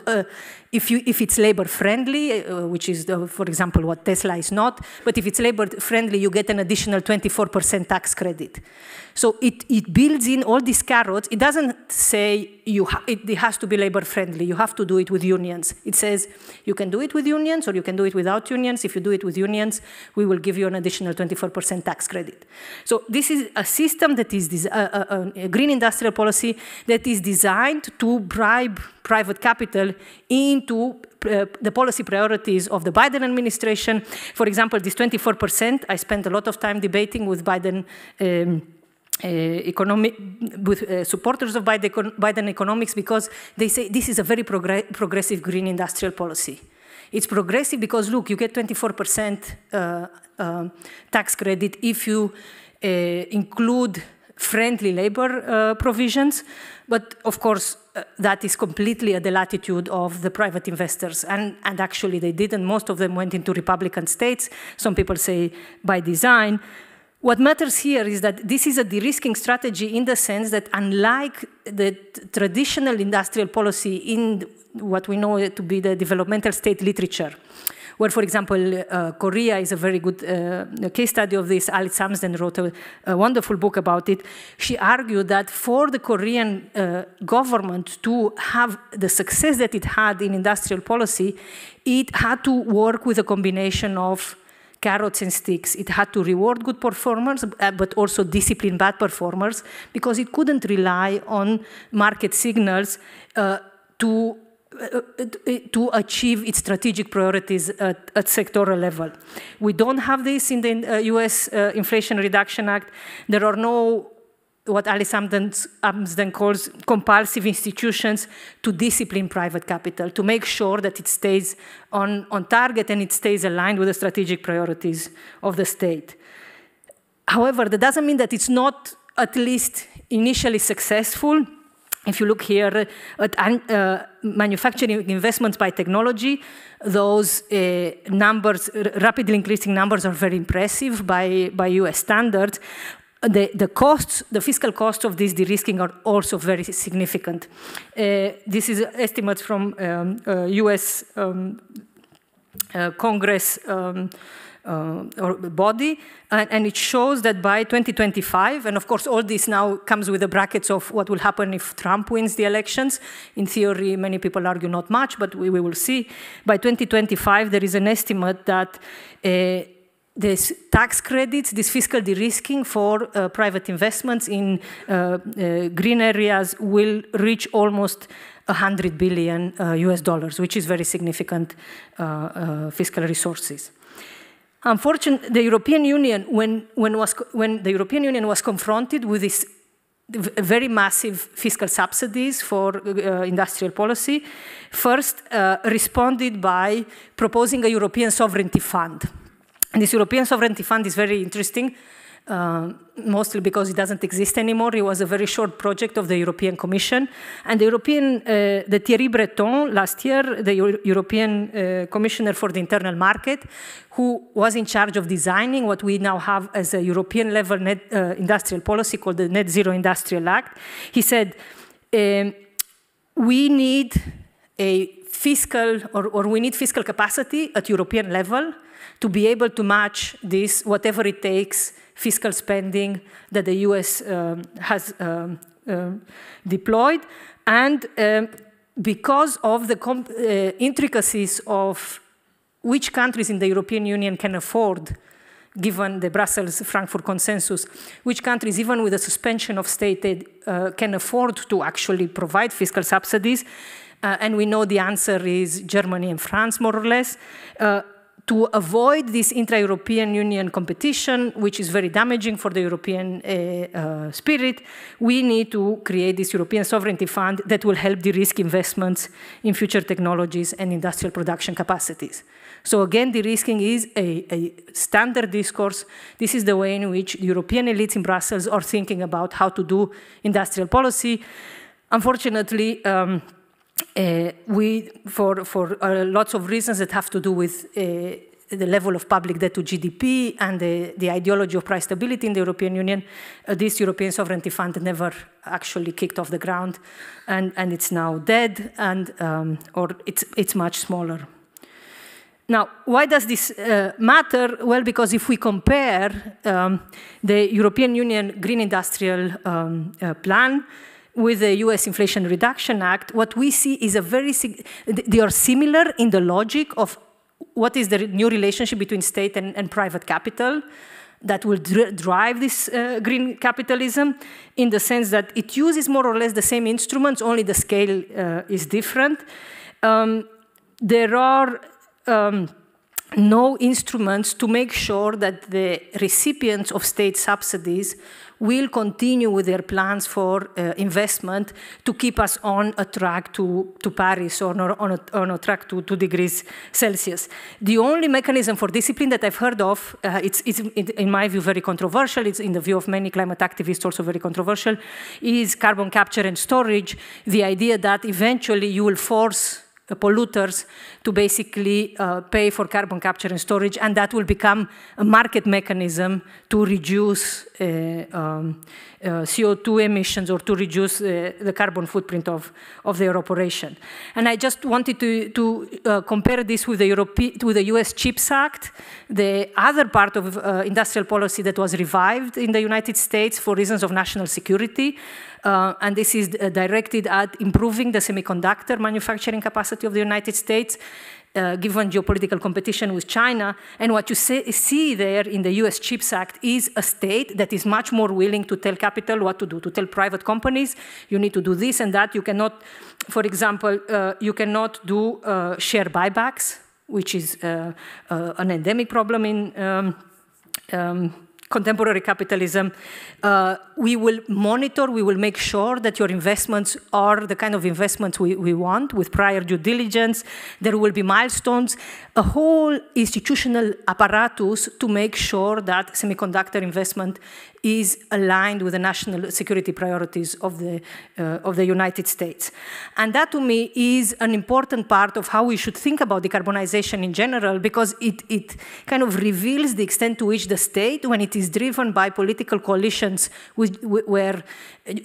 if, you, if it's labor friendly, uh, which is, the, for example, what Tesla is not, but if it's labor friendly, you get an additional 24% tax credit. So it, it builds in all these carrots. It doesn't say you it, it, has to be labor friendly. You have to do it with unions. It says you can do it with unions or you can do it without unions. If you do it with unions, we will give you an additional 24% tax credit. So this is a system that is a, a, a green industrial policy that is designed to bribe private capital into uh, the policy priorities of the Biden administration. For example, this 24%, I spent a lot of time debating with Biden um, uh, economic, with uh, supporters of Biden, Biden, economics because they say this is a very progressive green industrial policy. It's progressive because, look, you get 24% uh, uh, tax credit if you uh, include friendly labor uh, provisions, but of course, that is completely at the latitude of the private investors. And, and actually, they didn't. most of them went into Republican states. Some people say by design. What matters here is that this is a de-risking strategy in the sense that unlike the traditional industrial policy in what we know to be the developmental state literature, where, for example, uh, Korea is a very good uh, case study of this. Alice Amsden wrote a, a, wonderful book about it. She argued that for the Korean uh, government to have the success that it had in industrial policy, it had to work with a combination of carrots and sticks. It had to reward good performers, uh, but also discipline bad performers, because it couldn't rely on market signals uh, to uh, to achieve its strategic priorities at, at, sectoral level. We don't have this in the uh, US uh, Inflation Reduction Act. There are no what Alice calls compulsive institutions to discipline private capital, to make sure that it stays on, on target and it stays aligned with the strategic priorities of the state. However, that doesn't mean that it's not at least initially successful. If you look here at uh, manufacturing investments by technology, those uh, numbers, rapidly increasing numbers are very impressive by, by US standards the, the costs, the fiscal costs of this de-risking are also very significant. Uh, this is estimates from um, uh, US um, uh, Congress um, uh, or body, and, and, it shows that by 2025, and of course all this now comes with the brackets of what will happen if Trump wins the elections. In theory, many people argue not much, but we, we will see. By 2025, there is an estimate that this tax credits, this fiscal de-risking for uh, private investments in uh, uh, green areas will reach almost 100 billion US uh, dollars, which is very significant uh, fiscal resources. Unfortunately, the European Union, when, when, was, when the European Union was confronted with this very massive fiscal subsidies for uh, industrial policy, first uh, responded by proposing a European sovereignty fund. This European sovereignty fund is very interesting uh, mostly because it doesn't exist anymore. It was a very short project of the European Commission. And the European, uh, the Thierry Breton last year, the Euro European uh, Commissioner for the Internal Market, who was in charge of designing what we now have as a European level net, uh, industrial policy called the Net Zero Industrial Act, he said, um, we need a fiscal, or, or we need fiscal capacity at European level to be able to match this, whatever it takes, fiscal spending that the US um, has um, uh, deployed. And um, because of the uh, intricacies of which countries in the European Union can afford, given the Brussels-Frankfurt consensus, which countries, even with a suspension of state aid, uh, can afford to actually provide fiscal subsidies, uh, and we know the answer is Germany and France, more or less. Uh, to avoid this intra-European Union competition, which is very damaging for the European uh, uh, spirit, we need to create this European Sovereignty Fund that will help de-risk investments in future technologies and industrial production capacities. So again, de-risking is a, a, standard discourse. This is the way in which European elites in Brussels are thinking about how to do industrial policy. Unfortunately, um, uh, we, for, for uh, lots of reasons that have to do with uh, the level of public debt to GDP and the, the ideology of price stability in the European Union, uh, this European Sovereignty Fund never actually kicked off the ground, and, and it's now dead, and um, or it's, it's much smaller. Now, why does this uh, matter? Well, because if we compare um, the European Union Green Industrial um, uh, Plan with the US Inflation Reduction Act, what we see is a very, they are similar in the logic of what is the new relationship between state and, and private capital that will dr drive this uh, green capitalism in the sense that it uses more or less the same instruments, only the scale uh, is different. Um, there are um, no instruments to make sure that the recipients of state subsidies will continue with their plans for uh, investment to keep us on a track to, to Paris or on a, on a track to 2 degrees Celsius. The only mechanism for discipline that I've heard of, uh, it's, it's, in my view very controversial, it's in the view of many climate activists also very controversial, is carbon capture and storage, the idea that eventually you will force polluters to basically uh, pay for carbon capture and storage, and that will become a market mechanism to reduce uh, um, uh, CO2 emissions or to reduce uh, the carbon footprint of, of their operation. And I just wanted to, to uh, compare this with the, Europe with the US CHIPS Act, the other part of uh, industrial policy that was revived in the United States for reasons of national security. Uh, and this is uh, directed at improving the semiconductor manufacturing capacity of the United States uh, given geopolitical competition with China. And what you see there in the US CHIPS Act is a state that is much more willing to tell capital what to do, to tell private companies, you need to do this and that. You cannot, for example, uh, you cannot do uh, share buybacks, which is uh, uh, an endemic problem in um, um, contemporary capitalism, uh, we will monitor, we will make sure that your investments are the kind of investments we, we want with prior due diligence. There will be milestones, a whole institutional apparatus to make sure that semiconductor investment is aligned with the national security priorities of the, uh, of the United States. And that to me is an important part of how we should think about decarbonization in general because it, it kind of reveals the extent to which the state, when it is driven by political coalitions where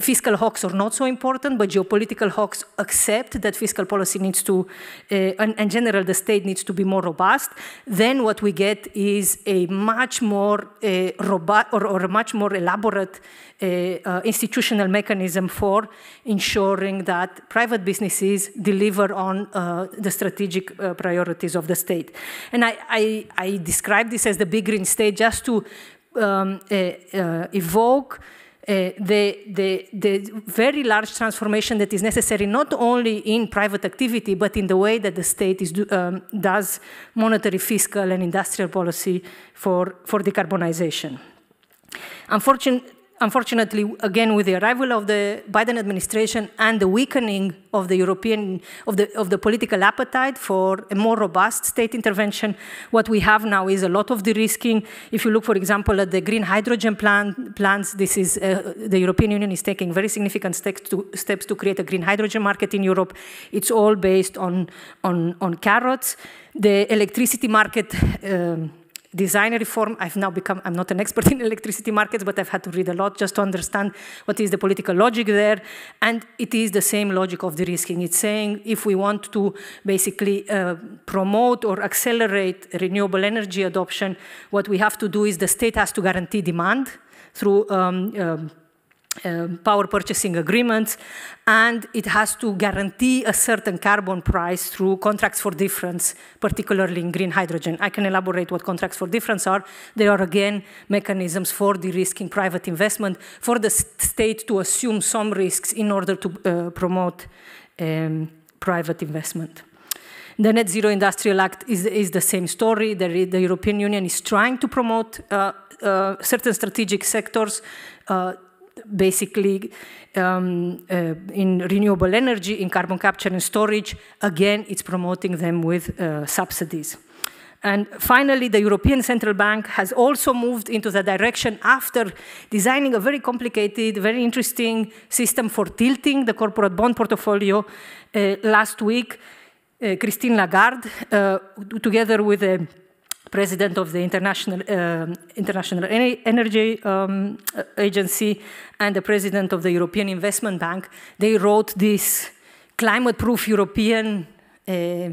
fiscal hawks are not so important, but geopolitical hawks accept that fiscal policy needs to, uh, and in general, the state needs to be more robust, then what we get is a much more uh, robust or, or a much more more elaborate uh, uh, institutional mechanism for ensuring that private businesses deliver on uh, the strategic priorities of the state. And I, I, I, describe this as the big green state just to um, evoke uh, the, the, the very large transformation that is necessary not only in private activity, but in the way that the state is um, does monetary, fiscal, and industrial policy for, for decarbonization. Unfortunately, unfortunately, again, with the arrival of the Biden administration and the weakening of the European, of the, of the political appetite for a more robust state intervention, what we have now is a lot of de-risking. If you look, for example, at the green hydrogen plan, plans, this is, uh, the European Union is taking very significant steps to, steps to create a green hydrogen market in Europe. It's all based on, on, on carrots. The electricity market, um, design reform. I've now become, I'm not an expert in electricity markets, but I've had to read a lot just to understand what is the political logic there. And it is the same logic of de-risking. It's saying if we want to basically uh, promote or accelerate renewable energy adoption, what we have to do is the state has to guarantee demand through um, um, um, power purchasing agreements, and it has to guarantee a certain carbon price through contracts for difference, particularly in green hydrogen. I can elaborate what contracts for difference are. They are, again, mechanisms for de-risking private investment, for the state to assume some risks in order to uh, promote um, private investment. The Net Zero Industrial Act is, is the same story. The, the, European Union is trying to promote uh, uh, certain strategic sectors uh, basically um, uh, in renewable energy, in carbon capture and storage, again, it's promoting them with uh, subsidies. And finally, the European Central Bank has also moved into the direction after designing a very complicated, very interesting system for tilting the corporate bond portfolio uh, last week. Uh, Christine Lagarde, uh, together with a president of the International, uh, International Energy um, Agency and the president of the European Investment Bank, they wrote this climate-proof European uh,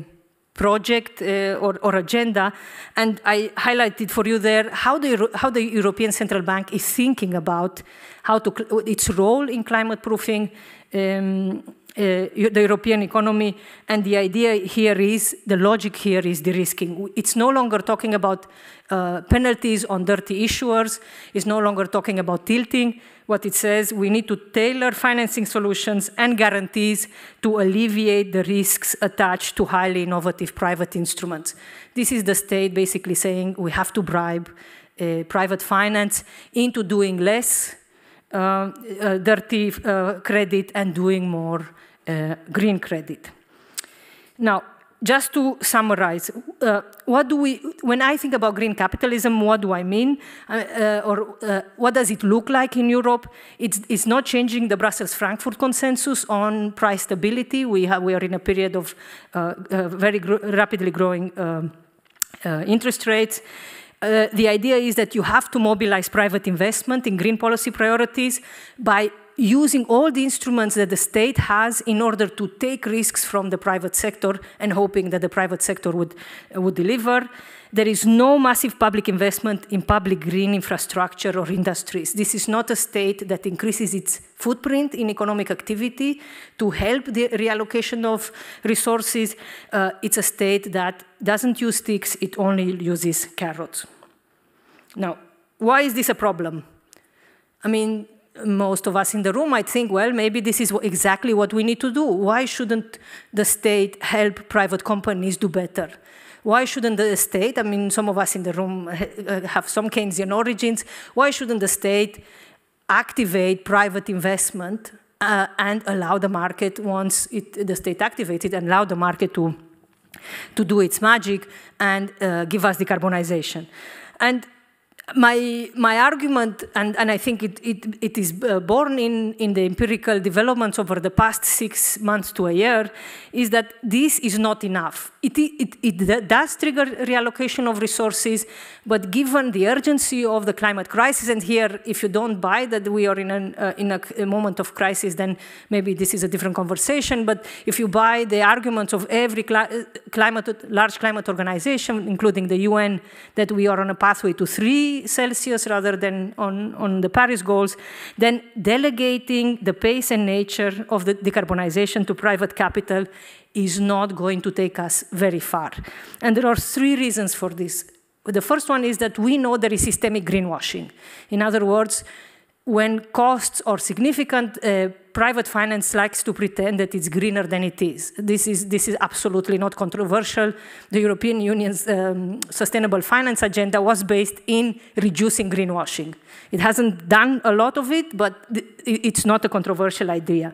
project uh, or, or, agenda, and I highlighted for you there how the, how the European Central Bank is thinking about how to its role in climate proofing um, uh, the European economy. And the idea here is, the logic here is de-risking. It's no longer talking about uh, penalties on dirty issuers. It's no longer talking about tilting. What it says, we need to tailor financing solutions and guarantees to alleviate the risks attached to highly innovative private instruments. This is the state basically saying we have to bribe uh, private finance into doing less uh, uh, dirty uh, credit and doing more green credit. Now, just to summarize, uh, what do we, when I think about green capitalism, what do I mean? Uh, uh, or uh, what does it look like in Europe? It's, it's not changing the Brussels-Frankfurt consensus on price stability. We, have, we are in a period of uh, uh, very rapidly growing um, interest rates. the idea is that you have to mobilize private investment in green policy priorities by using all the instruments that the state has in order to take risks from the private sector and hoping that the private sector would, would deliver. There is no massive public investment in public green infrastructure or industries. This is not a state that increases its footprint in economic activity to help the reallocation of resources. Uh, it's a state that doesn't use sticks, it only uses carrots. Now, why is this a problem? I mean, most of us in the room might think, well, maybe this is exactly what we need to do. Why shouldn't the state help private companies do better? Why shouldn't the state, I mean, some of us in the room uh, have some Keynesian origins, why shouldn't the state activate private investment uh, and allow the market, once it, the state activated, and allow the market to, to do its magic and uh, give us decarbonization? And my, my argument, and, and I think it, it, it is uh, born in, in the empirical developments over the past six months to a year, is that this is not enough. It, it, it does trigger reallocation of resources, but given the urgency of the climate crisis, and here, if you don't buy that we are in, an, uh, in a, a, moment of crisis, then maybe this is a different conversation, but if you buy the arguments of every cli climate, large climate organization, including the UN, that we are on a pathway to three Celsius rather than on, on the Paris goals, then delegating the pace and nature of the decarbonization to private capital is not going to take us very far. And there are three reasons for this. The first one is that we know there is systemic greenwashing. In other words, when costs are significant, uh, private finance likes to pretend that it's greener than it is. This is, this is absolutely not controversial. The European Union's um, sustainable finance agenda was based in reducing greenwashing. It hasn't done a lot of it, but it's not a controversial idea.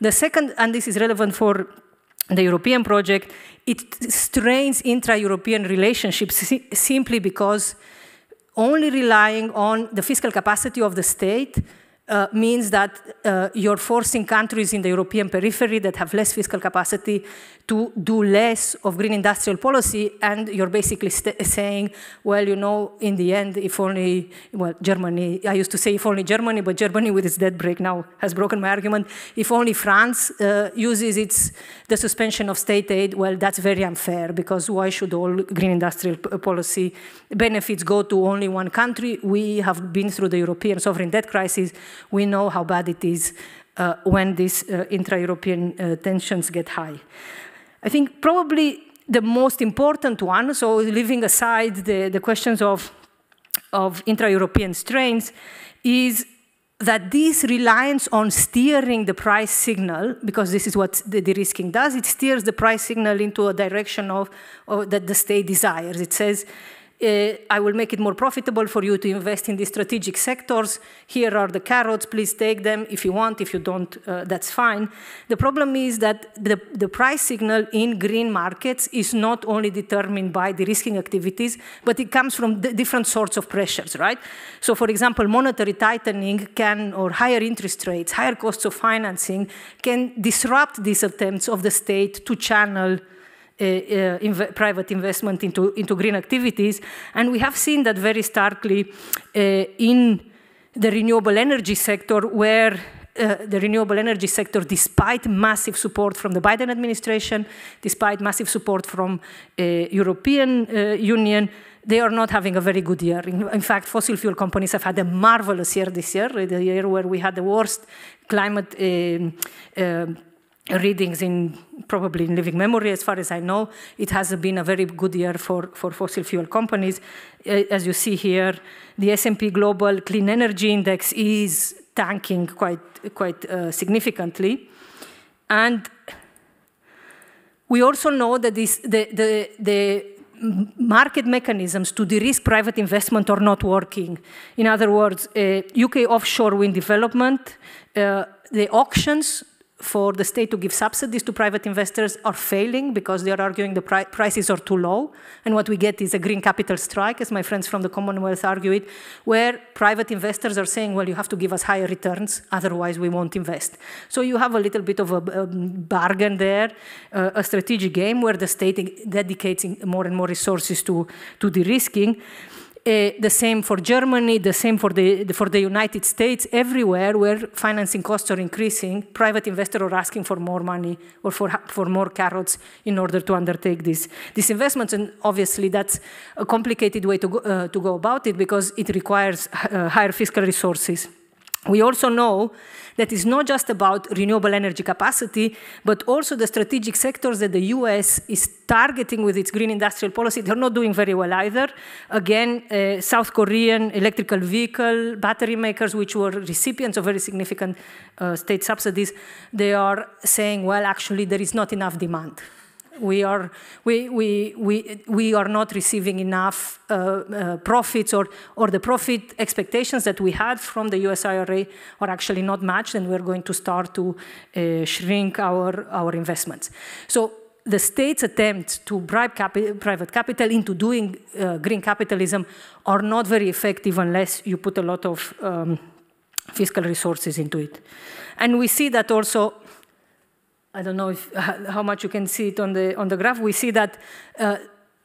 The second, and this is relevant for the European project, it strains intra-European relationships simply because only relying on the fiscal capacity of the state uh, means that uh, you're forcing countries in the European periphery that have less fiscal capacity to do less of green industrial policy, and you're basically saying, well, you know, in the end, if only, well, Germany, I used to say if only Germany, but Germany with its debt brake now has broken my argument. If only France uh, uses its, the suspension of state aid, well, that's very unfair, because why should all green industrial policy benefits go to only one country? We have been through the European sovereign debt crisis we know how bad it is uh, when these uh, intra-European uh, tensions get high. I think probably the most important one, so leaving aside the, the questions of, of intra-European strains, is that this reliance on steering the price signal, because this is what the de-risking does, it steers the price signal into a direction of, of, that the state desires. It says, I will make it more profitable for you to invest in these strategic sectors. Here are the carrots, please take them if you want, if you don't, uh, that's fine. The problem is that the, the price signal in green markets is not only determined by the risking activities, but it comes from different sorts of pressures, right? So for example, monetary tightening can, or higher interest rates, higher costs of financing can disrupt these attempts of the state to channel uh, uh, inv private investment into, into green activities. And we have seen that very starkly uh, in the renewable energy sector where uh, the renewable energy sector, despite massive support from the Biden administration, despite massive support from uh, European uh, Union, they are not having a very good year. In, in, fact, fossil fuel companies have had a marvelous year this year, the year where we had the worst climate readings in probably in living memory, as far as I know. It has been a very good year for, for fossil fuel companies. As you see here, the S&P Global Clean Energy Index is tanking quite, quite uh, significantly. And we also know that this, the, the, the market mechanisms to de-risk private investment are not working. In other words, uh, UK offshore wind development, uh, the auctions for the state to give subsidies to private investors are failing because they are arguing the pri prices are too low. And what we get is a green capital strike, as my friends from the Commonwealth argue it, where private investors are saying, well, you have to give us higher returns, otherwise we won't invest. So you have a little bit of a, a bargain there, uh, a strategic game where the state dedicates more and more resources to, to de-risking. Uh, the same for Germany, the same for the, for the United States, everywhere where financing costs are increasing, private investors are asking for more money or for, for more carrots in order to undertake this, these investments. And obviously that's a complicated way to go, uh, to go about it because it requires uh, higher fiscal resources. We also know that it's not just about renewable energy capacity, but also the strategic sectors that the US is targeting with its green industrial policy. They're not doing very well either. Again, uh, South Korean electrical vehicle battery makers, which were recipients of very significant uh, state subsidies, they are saying, well, actually, there is not enough demand we are, we, we, we, we are not receiving enough uh, uh, profits or, or the profit expectations that we had from the US IRA are actually not matched and we're going to start to uh, shrink our, our investments. So the state's attempts to bribe capi private capital into doing uh, green capitalism are not very effective unless you put a lot of um, fiscal resources into it. And we see that also I don't know if, how much you can see it on the, on the graph, we see that uh,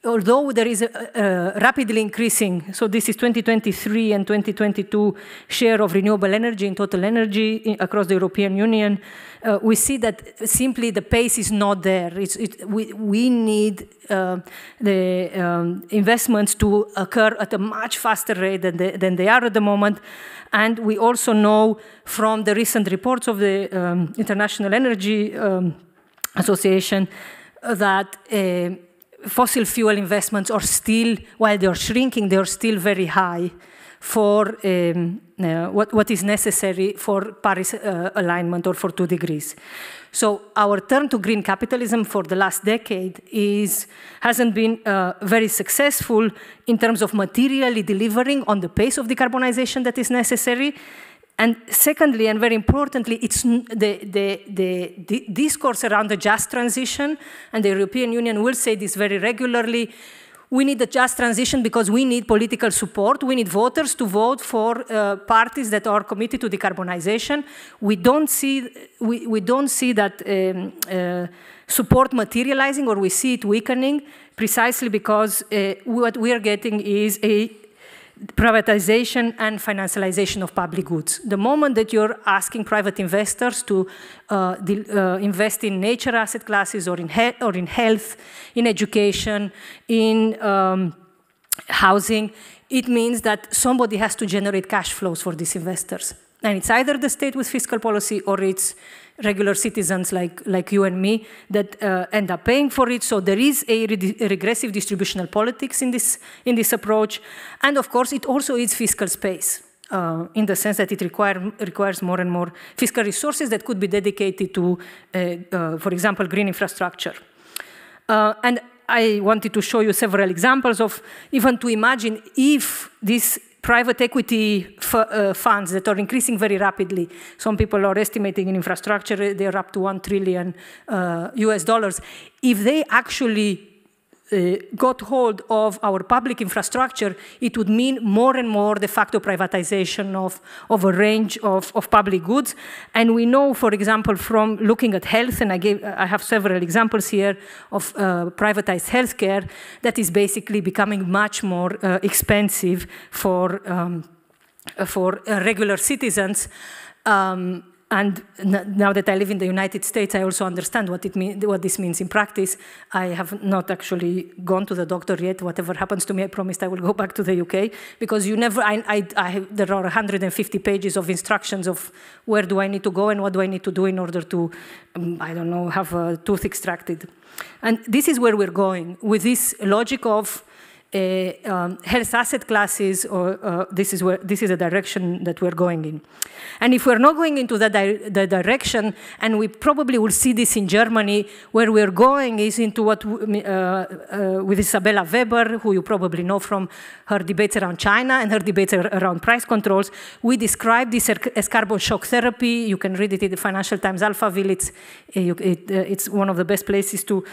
although there is a, a, rapidly increasing, so this is 2023 and 2022 share of renewable energy in total energy in, across the European Union, uh, we see that simply the pace is not there. It, we, we need uh, the um, investments to occur at a much faster rate than than they are at the moment. And we also know from the recent reports of the um, International Energy um, Association that uh, fossil fuel investments are still, while they are shrinking, they are still very high for um, uh, what, what is necessary for Paris uh, alignment or for two degrees. So our turn to green capitalism for the last decade is, hasn't been uh, very successful in terms of materially delivering on the pace of decarbonization that is necessary. And secondly, and very importantly, it's the, the, the, the discourse around the just transition, and the European Union will say this very regularly, we need a just transition because we need political support. We need voters to vote for uh, parties that are committed to decarbonization. We don't see, we, we don't see that um, uh, support materializing or we see it weakening precisely because uh, what we are getting is a privatization and financialization of public goods. The moment that you're asking private investors to uh, uh, invest in nature asset classes or in, or in health, in education, in um, housing, it means that somebody has to generate cash flows for these investors. And it's either the state with fiscal policy or it's regular citizens like, like you and me that uh, end up paying for it. So there is a, re a, regressive distributional politics in this, in this approach. And of course, it also is fiscal space. Uh, in the sense that it require, requires more and more fiscal resources that could be dedicated to, uh, uh for example, green infrastructure. Uh, and I wanted to show you several examples of even to imagine if this private equity uh, funds that are increasing very rapidly. Some people are estimating in infrastructure they're up to 1 trillion uh, US dollars. If they actually uh, got hold of our public infrastructure, it would mean more and more de facto privatization of, of a range of, of public goods. And we know, for example, from looking at health, and I, gave, I have several examples here of uh, privatized healthcare, that is basically becoming much more uh, expensive for, um, for uh, regular citizens. Um, and now that I live in the United States, I also understand what, it mean, what this means in practice. I have not actually gone to the doctor yet. Whatever happens to me, I promised I will go back to the UK because you never. I, I, I there are 150 pages of instructions of where do I need to go and what do I need to do in order to, um, I don't know, have a tooth extracted. And this is where we're going with this logic of uh, um, health asset classes, or uh, this is where this is the direction that we're going in. And if we're not going into that di the direction, and we probably will see this in Germany, where we're going is into what uh, uh, with Isabella Weber, who you probably know from her debates around China and her debates around price controls. We describe this as carbon shock therapy. You can read it in the Financial Times Alphaville. It's, it, uh, it's one of the best places to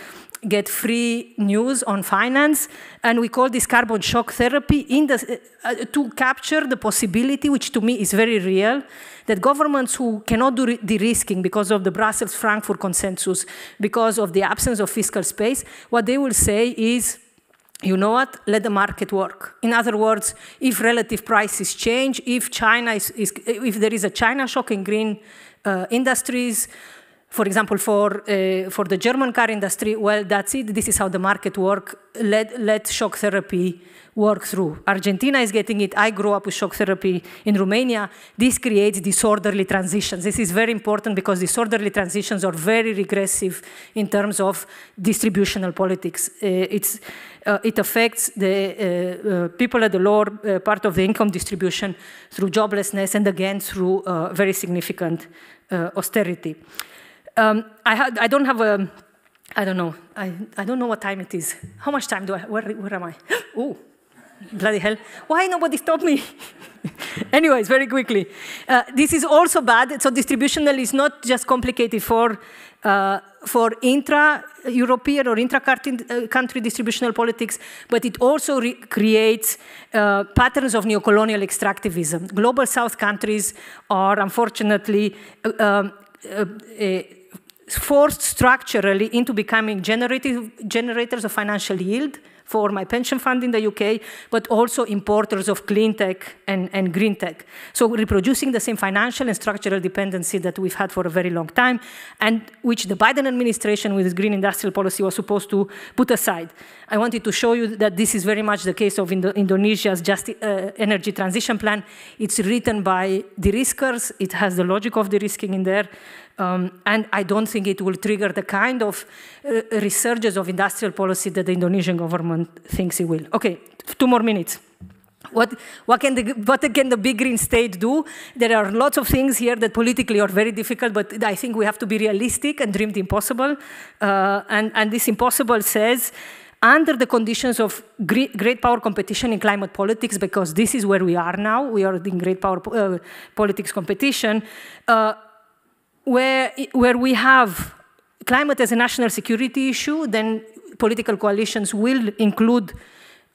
get free news on finance, and we call this carbon shock therapy the, uh, to capture the possibility, which to me is very real, that governments who cannot do de-risking because of the Brussels-Frankfurt consensus, because of the absence of fiscal space, what they will say is, you know what, let the market work. In other words, if relative prices change, if China is, is if there is a China shock in green uh, industries, for example, for, uh, for the German car industry, well, that's it. This is how the market work. Let, let shock therapy work through. Argentina is getting it. I grew up with shock therapy in Romania. This creates disorderly transitions. This is very important because disorderly transitions are very regressive in terms of distributional politics. Uh, it's, uh, it affects the uh, uh people at the lower uh, part of the income distribution through joblessness and again through very significant austerity. Um, I, I don't have a, I don't know, I, I don't know what time it is. How much time do I, where, where am I? oh, bloody hell. Why nobody stopped me? Anyways, very quickly. Uh, this is also bad. So distributional is not just complicated for, uh, for intra-European or intra-country distributional politics, but it also creates uh, patterns of neocolonial extractivism. Global South countries are unfortunately uh, um, uh, forced structurally into becoming generators of financial yield for my pension fund in the UK, but also importers of clean tech and, and green tech. So reproducing the same financial and structural dependency that we've had for a very long time, and which the Biden administration with its green industrial policy was supposed to put aside. I wanted to show you that this is very much the case of Indo Indonesia's just uh, energy transition plan. It's written by de-riskers. It has the logic of de-risking in there. Um, and I don't think it will trigger the kind of uh, resurgence of industrial policy that the Indonesian government thinks it will. Okay, two more minutes. what, what, can the, what can the big green state do? There are lots of things here that politically are very difficult, but I think we have to be realistic and dream the impossible. Uh, and, and this impossible says, under the conditions of great power competition in climate politics, because this is where we are now, we are in great power uh, politics competition, uh, where, where we have climate as a national security issue, then political coalitions will include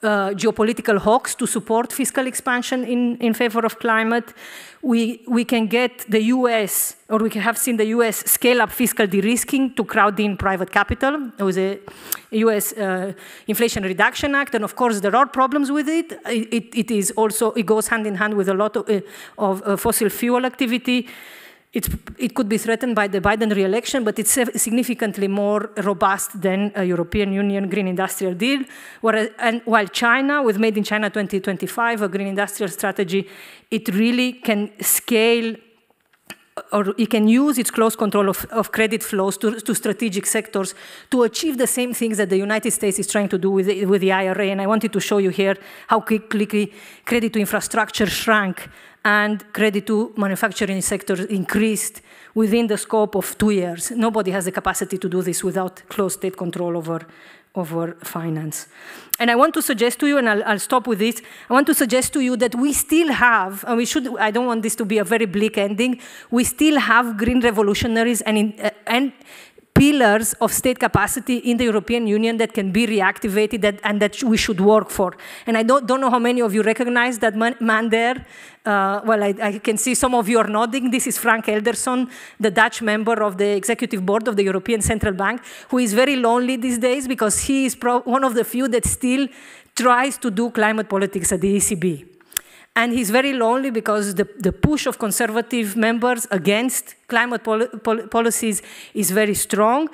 uh, geopolitical hawks to support fiscal expansion in, in favor of climate. We, we can get the US, or we have seen the US scale up fiscal de-risking to crowd in private capital. There was a US uh, Inflation Reduction Act, and of course there are problems with it. It, it is also, it goes hand in hand with a lot of, uh, of uh, fossil fuel activity. It's, it could be threatened by the Biden re-election, but it's significantly more robust than a European Union Green Industrial Deal. Whereas, and while China, with Made in China 2025, a green industrial strategy, it really can scale or it can use its close control of, of credit flows to, to, strategic sectors to achieve the same things that the United States is trying to do with the, with the IRA. And I wanted to show you here how quickly credit to infrastructure shrank and credit to manufacturing sector increased within the scope of two years. Nobody has the capacity to do this without close state control over, over finance. And I want to suggest to you, and I'll, I'll, stop with this, I want to suggest to you that we still have, and we should, I don't want this to be a very bleak ending, we still have green revolutionaries and, in, uh, and pillars of state capacity in the European Union that can be reactivated that, and that we should work for. And I don't, don't know how many of you recognize that man, man there. Uh, well, I, I, can see some of you are nodding. This is Frank Elderson, the Dutch member of the executive board of the European Central Bank, who is very lonely these days because he is one of the few that still tries to do climate politics at the ECB. And he's very lonely because the, the push of conservative members against climate pol pol policies is very strong.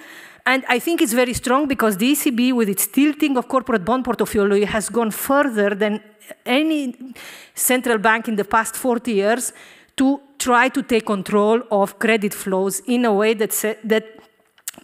And I think it's very strong because the ECB, with its tilting of corporate bond portfolio, has gone further than any central bank in the past 40 years to try to take control of credit flows in a way that, that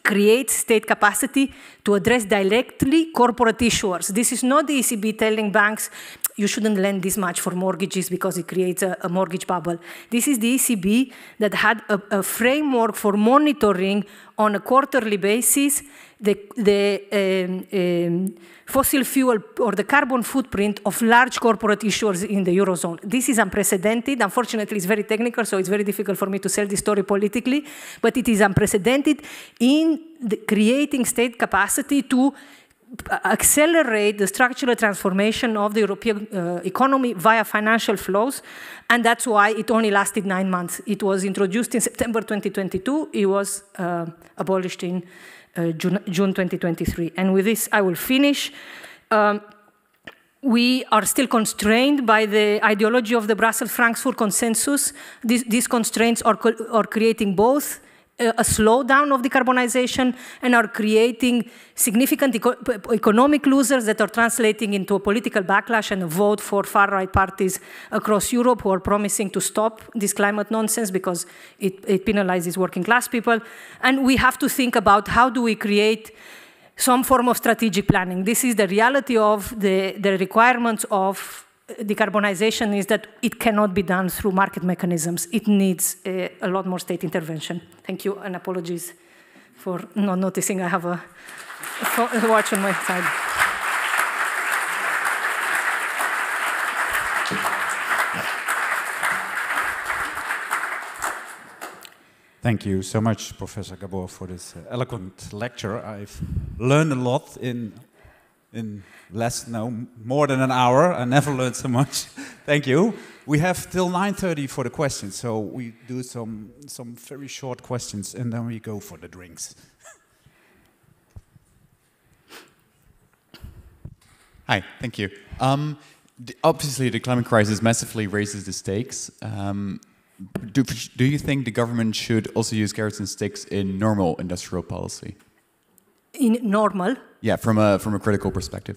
creates state capacity to address directly corporate issuers. This is not the ECB telling banks, you shouldn't lend this much for mortgages because it creates a, a mortgage bubble. This is the ECB that had a, a, framework for monitoring on a quarterly basis the, the um, um, fossil fuel or the carbon footprint of large corporate issuers in the Eurozone. This is unprecedented. Unfortunately, it's very technical, so it's very difficult for me to sell this story politically, but it is unprecedented in creating state capacity to accelerate the structural transformation of the European uh, economy via financial flows, and that's why it only lasted nine months. It was introduced in September 2022, it was uh, abolished in June, June, 2023. And with this, I will finish. Um, we are still constrained by the ideology of the Brussels-Frankfurt consensus. These, these constraints are, are creating both a slowdown of decarbonization and are creating significant eco economic losers that are translating into a political backlash and a vote for far-right parties across Europe who are promising to stop this climate nonsense because it, it penalizes working class people. And we have to think about how do we create some form of strategic planning. This is the reality of the, the requirements of decarbonization is that it cannot be done through market mechanisms. It needs a, a, lot more state intervention. Thank you, and apologies for not noticing I have a, a watch on my side. Thank you so much, Professor Gabor, for this uh, eloquent lecture. I've learned a lot in in less, no, more than an hour. I never learned so much. Thank you. We have till 9.30 for the questions, so we do some, some very short questions and then we go for the drinks. Hi, thank you. Um, obviously, the climate crisis massively raises the stakes. Um, do, do you think the government should also use carrots and sticks in normal industrial policy? In normal? Yeah, from a from a critical perspective.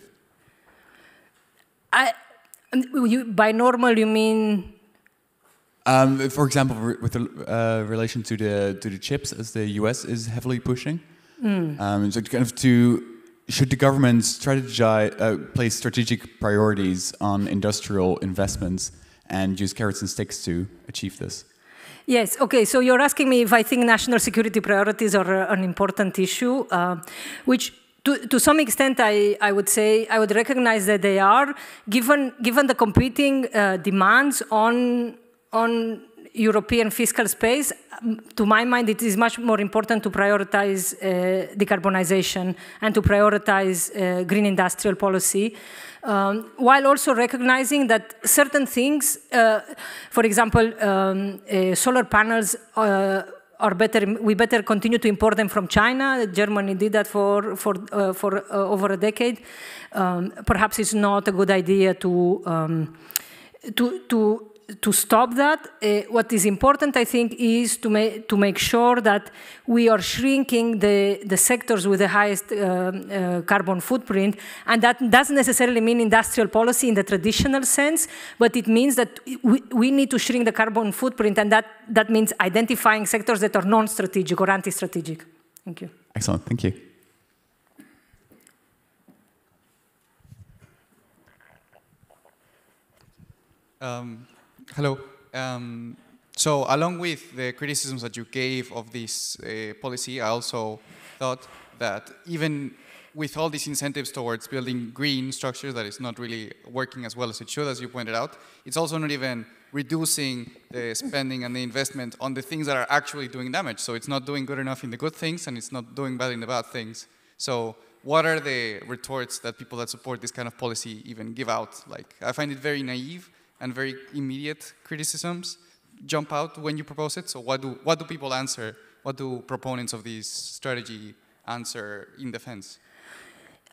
I, you, by normal, you mean? Um, for example, with uh, relation to the to the chips, as the U.S. is heavily pushing, mm. um, so kind of to should the government strategize, uh, place strategic priorities on industrial investments and use carrots and sticks to achieve this? Yes, okay, so you're asking me if I think national security priorities are uh, an important issue, uh, which to, to some extent I, I would say, I would recognize that they are, given, given the competing uh, demands on, on European fiscal space, um, to my mind, it is much more important to prioritize uh, decarbonization and to prioritize uh, green industrial policy. Um, while also recognizing that certain things, uh, for example, um, uh, solar panels uh, are better, we better continue to import them from China. Germany did that for, for, uh, for uh, over a decade. Um, perhaps it's not a good idea to, um, to, to to stop that, uh, what is important, I think, is to, ma to make sure that we are shrinking the, the sectors with the highest uh, uh, carbon footprint. And that doesn't necessarily mean industrial policy in the traditional sense, but it means that we, we need to shrink the carbon footprint, and that, that means identifying sectors that are non-strategic or anti-strategic. Thank you. Excellent, thank you. Um, Hello. Um, so along with the criticisms that you gave of this uh, policy, I also thought that even with all these incentives towards building green structures that is not really working as well as it should, as you pointed out, it's also not even reducing the spending and the investment on the things that are actually doing damage. So it's not doing good enough in the good things and it's not doing bad in the bad things. So what are the retorts that people that support this kind of policy even give out? Like, I find it very naive and very immediate criticisms jump out when you propose it. So what do, what do people answer? What do proponents of this strategy answer in defense?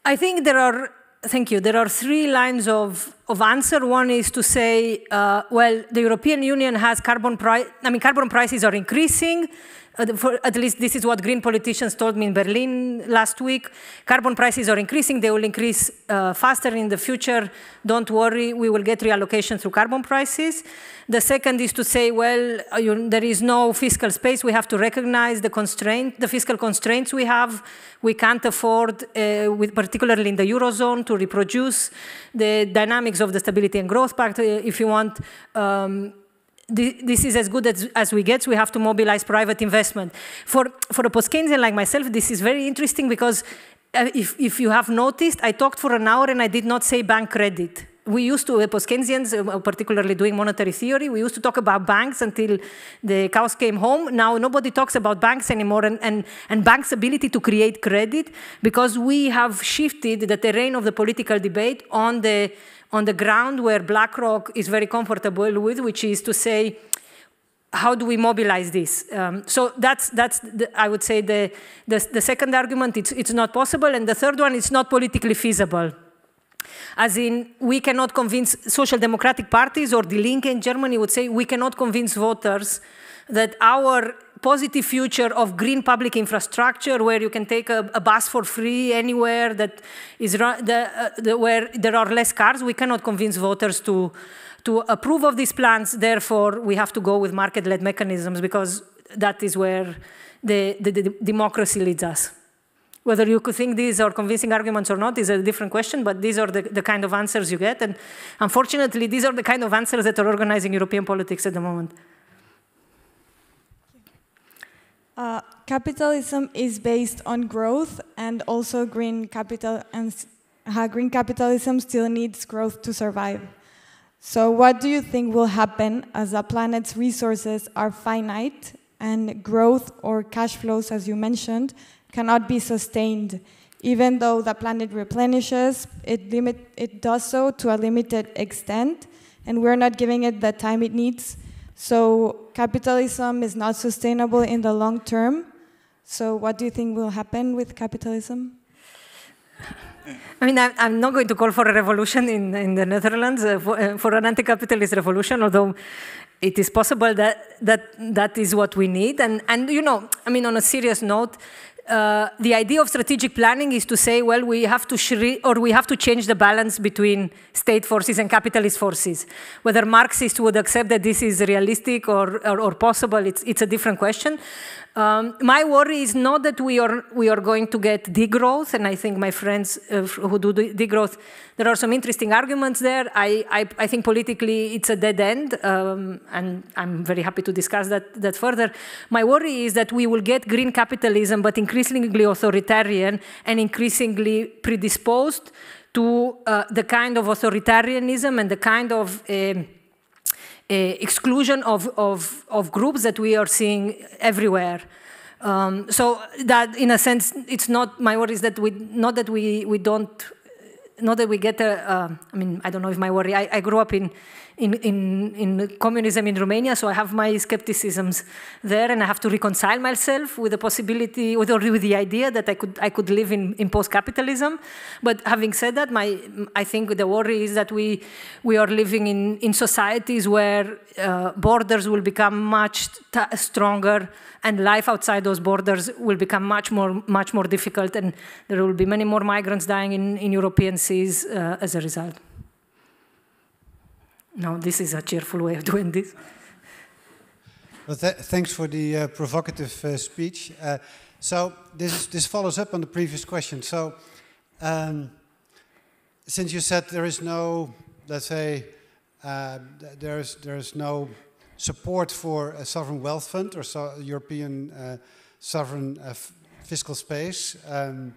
I think there are, thank you, there are three lines of, of answer. One is to say, uh, well, the European Union has carbon price, I mean, carbon prices are increasing. For, at least this is what green politicians told me in Berlin last week. Carbon prices are increasing. They will increase uh, faster in the future. Don't worry, we will get reallocation through carbon prices. The second is to say, well, uh, you, there is no fiscal space. We have to recognize the constraint, the fiscal constraints we have. We can't afford, uh, with, particularly in the Eurozone, to reproduce the dynamics of the Stability and Growth Pact. Uh, if you want, um, this is as good as, as we get, we have to mobilize private investment. For, for a post-Keynesian like myself, this is very interesting because uh, if, if you have noticed, I talked for an hour and I did not say bank credit. We used to, uh, post-Keynesians, uh, particularly doing monetary theory, we used to talk about banks until the cows came home. Now nobody talks about banks anymore and, and, and banks' ability to create credit because we have shifted the terrain of the political debate on the on the ground where BlackRock is very comfortable with, which is to say, how do we mobilize this? Um, so that's, that's the, I would say, the, the, the, second argument, it's, it's not possible. And the third one, it's not politically feasible. As in, we cannot convince social democratic parties, or the Linke in Germany would say, we cannot convince voters that our positive future of green public infrastructure where you can take a, a bus for free anywhere that is the, uh, the, where there are less cars. We cannot convince voters to, to approve of these plans. Therefore, we have to go with market-led mechanisms because that is where the, the, the democracy leads us. Whether you could think these are convincing arguments or not is a different question, but these are the, the kind of answers you get. And unfortunately, these are the kind of answers that are organizing European politics at the moment. Uh, capitalism is based on growth, and also green capital and uh, green capitalism still needs growth to survive. So, what do you think will happen as the planet's resources are finite and growth or cash flows, as you mentioned, cannot be sustained? Even though the planet replenishes, it, limit, it does so to a limited extent, and we're not giving it the time it needs so capitalism is not sustainable in the long term. So what do you think will happen with capitalism? I mean, I'm not going to call for a revolution in, in the Netherlands, uh, for, uh, for, an anti-capitalist revolution, although it is possible that, that that is what we need. And, and, you know, I mean, on a serious note, uh, the idea of strategic planning is to say, well, we have to or we have to change the balance between state forces and capitalist forces. Whether Marxists would accept that this is realistic or, or, or possible, it's, it's a different question. Um, my worry is not that we are we are going to get degrowth, and I think my friends uh, who do degrowth, there are some interesting arguments there. I, I, I think politically it's a dead end, um, and I'm very happy to discuss that, that further. My worry is that we will get green capitalism, but increasingly authoritarian and increasingly predisposed to uh, the kind of authoritarianism and the kind of uh, uh, exclusion of, of, of groups that we are seeing everywhere. Um, so that, in a sense, it's not my worry is that we not that we we don't not that we get a. Uh, I mean, I don't know if my worry. I, I grew up in in, in, in communism in Romania, so I have my skepticisms there, and I have to reconcile myself with the possibility, with, or with the idea that I could, I could live in, in post-capitalism. But having said that, my, I think the worry is that we, we are living in, in societies where uh, borders will become much stronger and life outside those borders will become much more, much more difficult, and there will be many more migrants dying in, in European seas uh, as a result. No, this is a cheerful way of doing this. Well, th thanks for the uh, provocative uh, speech. Uh, so this, is, this follows up on the previous question. So um, since you said there is no, let's say, uh, there is there is no support for a sovereign wealth fund or so European uh, sovereign uh, fiscal space. Um,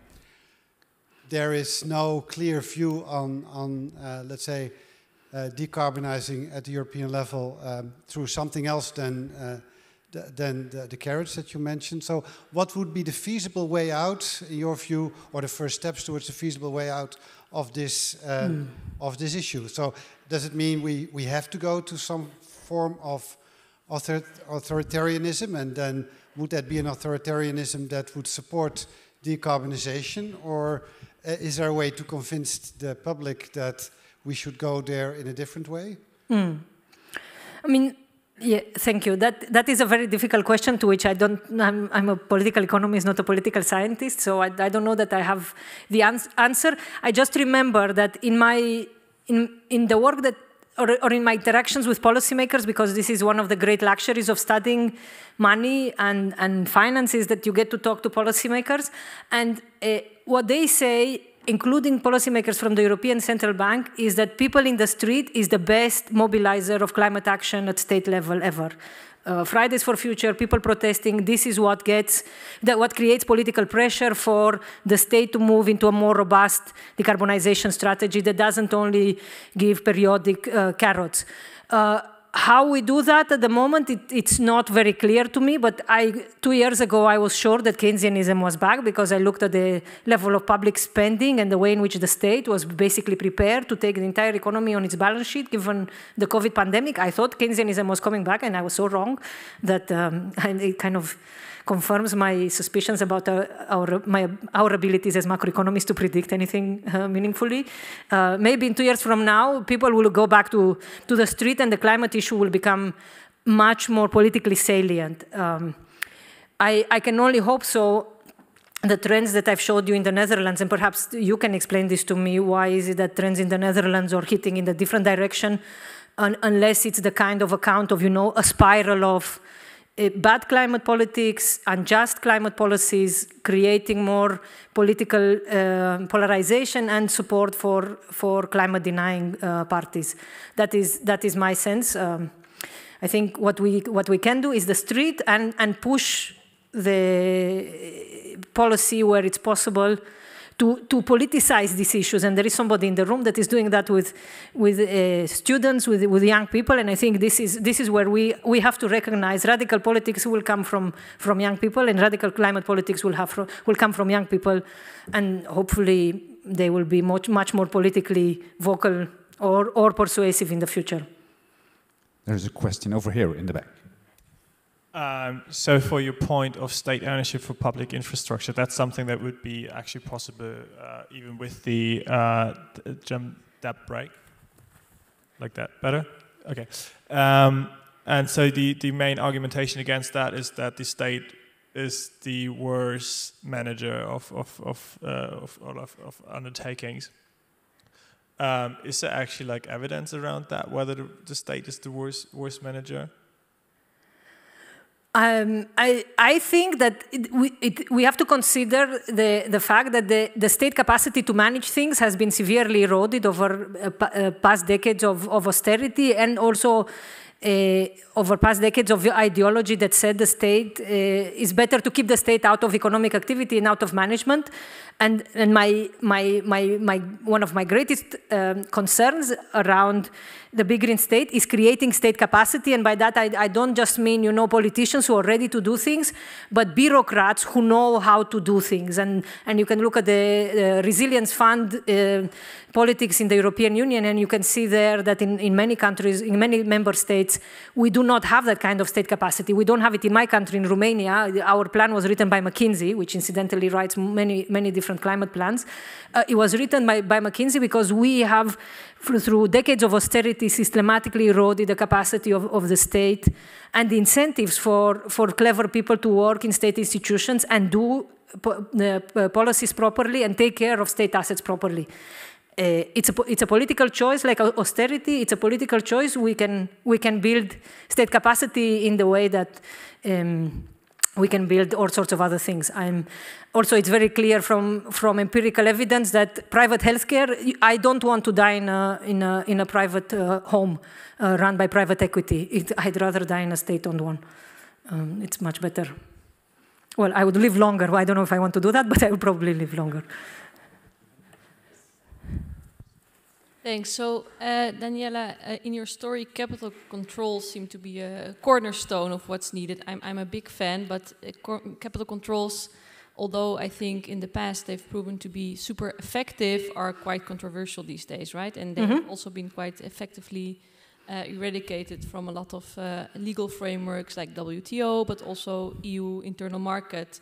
there is no clear view on, on let's say, uh, decarbonizing at the European level um, through something else than, uh, than the, the, carrots that you mentioned. So what would be the feasible way out, in your view, or the first steps towards the feasible way out of this, uh, mm. of this issue? So does it mean we, we have to go to some form of author authoritarianism and then would that be an authoritarianism that would support decarbonization or uh, is there a way to convince the public that we should go there in a different way? Mm. I mean, yeah, thank you. That that is a very difficult question to which I don't. I'm, I'm a political economist, not a political scientist, so I, I don't know that I have the ans answer. I just remember that in my in in the work that or, or in my interactions with policymakers, because this is one of the great luxuries of studying money and, and finances that you get to talk to policymakers. And uh, what they say including policymakers from the European Central Bank, is that people in the street is the best mobilizer of climate action at state level ever. Uh, Fridays for Future, people protesting, this is what gets, that what creates political pressure for the state to move into a more robust decarbonization strategy that doesn't only give periodic uh, carrots. Uh, how we do that at the moment, it, it's not very clear to me, but I, two years ago I was sure that Keynesianism was back because I looked at the level of public spending and the way in which the state was basically prepared to take the entire economy on its balance sheet given the COVID pandemic. I thought Keynesianism was coming back and I was so wrong that um, it kind of confirms my suspicions about our, our, my, our abilities as macroeconomists to predict anything uh, meaningfully. Uh, maybe in two years from now, people will go back to, to the street and the climate issue will become much more politically salient. Um, I, I can only hope so the trends that I've showed you in the Netherlands, and perhaps you can explain this to me, why is it that trends in the Netherlands are hitting in a different direction, un unless it's the kind of account of, you know, a spiral of bad climate politics, unjust climate policies, creating more political uh, polarization and support for, for climate denying uh, parties. That is, that is my sense. Um, I think what we, what we can do is the street and, and push the policy where it's possible to, to politicize these issues. And there is somebody in the room that is doing that with, with uh, students, with, with young people. And I think this is, this is where we, we have to recognize radical politics will come from, from young people and radical climate politics will, have, will come from young people. And hopefully they will be much, much more politically vocal or, or persuasive in the future. There's a question over here in the back. Um, so for your point of state ownership for public infrastructure, that's something that would be actually possible uh, even with the uh, debt brake, like that. Better? Okay. Um, and so the, the main argumentation against that is that the state is the worst manager of of of uh, of, of, of undertakings. Um, is there actually like evidence around that whether the, the state is the worst worst manager? Um, I, I think that it, we, it, we have to consider the, the fact that the, the state capacity to manage things has been severely eroded over uh, uh, past decades of, of austerity and also uh, over past decades of ideology that said the state uh, is better to keep the state out of economic activity and out of management. And, and my, my, my, my, one of my greatest um, concerns around the big green state is creating state capacity. And by that, I, I, don't just mean, you know, politicians who are ready to do things, but bureaucrats who know how to do things. And, and you can look at the uh, Resilience Fund uh, politics in the European Union, and you can see there that in, in many countries, in many member states, we do not have that kind of state capacity. We don't have it in my country, in Romania. Our plan was written by McKinsey, which incidentally writes many, many different climate plans. Uh, it was written by, by McKinsey because we have through decades of austerity, systematically eroded the capacity of, of the state and the incentives for, for clever people to work in state institutions and do po uh, policies properly and take care of state assets properly. Uh, it's, a, it's a political choice like austerity, it's a political choice. We can, we can build state capacity in the way that um, we can build all sorts of other things. I'm also, it's very clear from, from empirical evidence that private healthcare, I don't want to die in a, in a, in a private uh, home uh, run by private equity. It, I'd rather die in a state-owned one. Um, it's much better. Well, I would live longer. I don't know if I want to do that, but I would probably live longer. Thanks. So, uh, Daniela, uh, in your story, capital controls seem to be a cornerstone of what's needed. I'm, I'm a big fan, but uh, capital controls, although I think in the past they've proven to be super effective, are quite controversial these days, right? And they've mm -hmm. also been quite effectively uh, eradicated from a lot of uh, legal frameworks like WTO, but also EU internal market.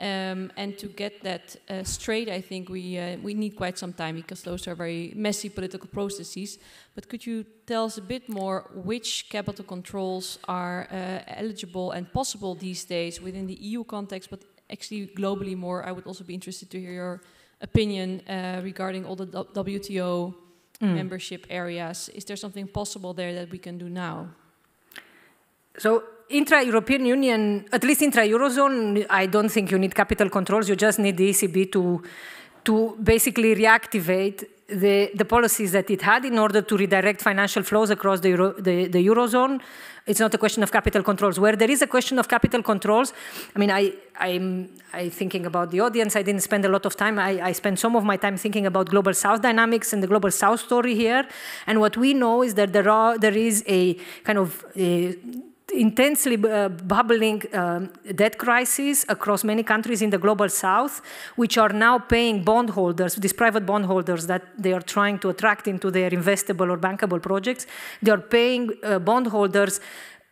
Um, and to get that uh, straight, I think we uh, we need quite some time because those are very messy political processes. But could you tell us a bit more which capital controls are uh, eligible and possible these days within the EU context, but actually globally more? I would also be interested to hear your opinion uh, regarding all the WTO mm. membership areas. Is there something possible there that we can do now? So intra-European Union, at least intra-Eurozone, I don't think you need capital controls. You just need the ECB to, to basically reactivate the, the policies that it had in order to redirect financial flows across the, Euro, the, the Eurozone. It's not a question of capital controls. Where there is a question of capital controls, I mean, I, I'm, I'm thinking about the audience. I didn't spend a lot of time. I, I spent some of my time thinking about Global South dynamics and the Global South story here. And what we know is that there, are, there is a kind of a intensely uh, bubbling uh, debt crisis across many countries in the global south, which are now paying bondholders, these private bondholders that they are trying to attract into their investable or bankable projects, they are paying uh, bondholders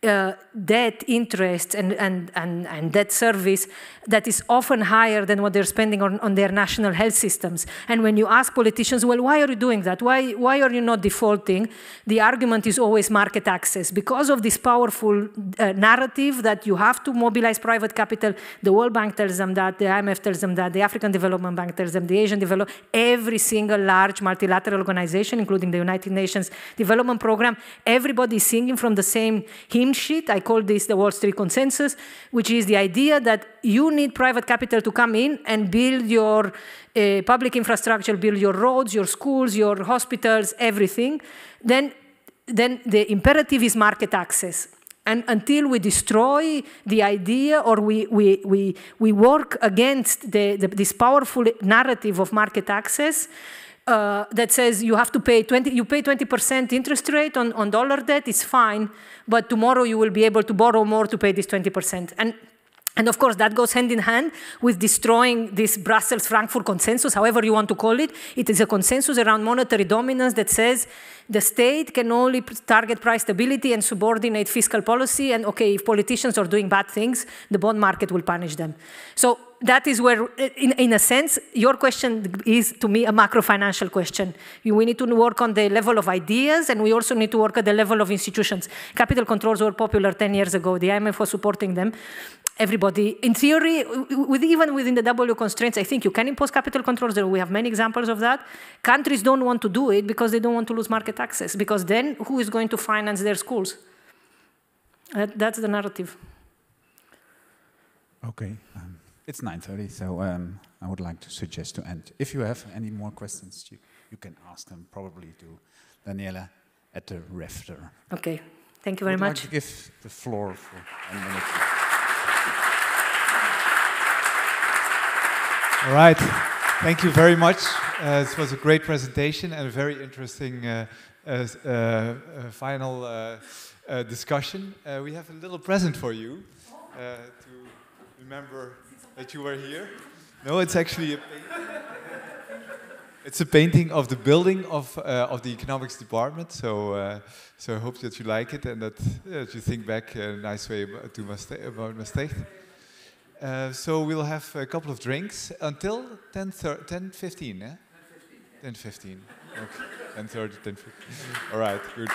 uh, debt interest and, and, and, and debt service that is often higher than what they're spending on, on their national health systems. And when you ask politicians, well, why are you doing that? Why, why are you not defaulting? The argument is always market access. Because of this powerful uh, narrative that you have to mobilize private capital, the World Bank tells them that, the IMF tells them that, the African Development Bank tells them, the Asian Development, every single large multilateral organization, including the United Nations Development Program, everybody is singing from the same hymn sheet. I call this the Wall Street Consensus, which is the idea that you need private capital to come in and build your uh, public infrastructure, build your roads, your schools, your hospitals, everything, then, then the imperative is market access. And until we destroy the idea or we, we, we, we work against the, the, this powerful narrative of market access, uh, that says you have to pay 20, you pay 20% interest rate on, on dollar debt, it's fine, but tomorrow you will be able to borrow more to pay this 20%. And and of course, that goes hand in hand with destroying this Brussels Frankfurt consensus, however you want to call it. It is a consensus around monetary dominance that says the state can only target price stability and subordinate fiscal policy. And okay, if politicians are doing bad things, the bond market will punish them. So that is where, in, in a sense, your question is to me a macro financial question. We need to work on the level of ideas and we also need to work at the level of institutions. Capital controls were popular 10 years ago. The IMF was supporting them. Everybody, in theory, with, even within the W constraints, I think you can impose capital controls. We have many examples of that. Countries don't want to do it because they don't want to lose market access, because then who is going to finance their schools? Uh, that's the narrative. Okay. Um, it's 9.30, so um, I would like to suggest to end. If you have any more questions, you, you can ask them probably to Daniela at the ref Okay. Thank you very much. Like to give the floor for one minute. All right. Thank you very much. Uh, this was a great presentation and a very interesting uh, uh, uh, uh final uh, discussion. we have a little present for you to remember that you were here. No, it's actually a it's a painting of the building of uh, of the economics department. So uh, so I hope that you like it and that, that you think back a nice way to Maastricht, about Maastricht. Uh, so we'll have a couple of drinks until 10, 10 15, yeah? 10 15. 10 15. Okay. 10 30, 10 15. All right, good.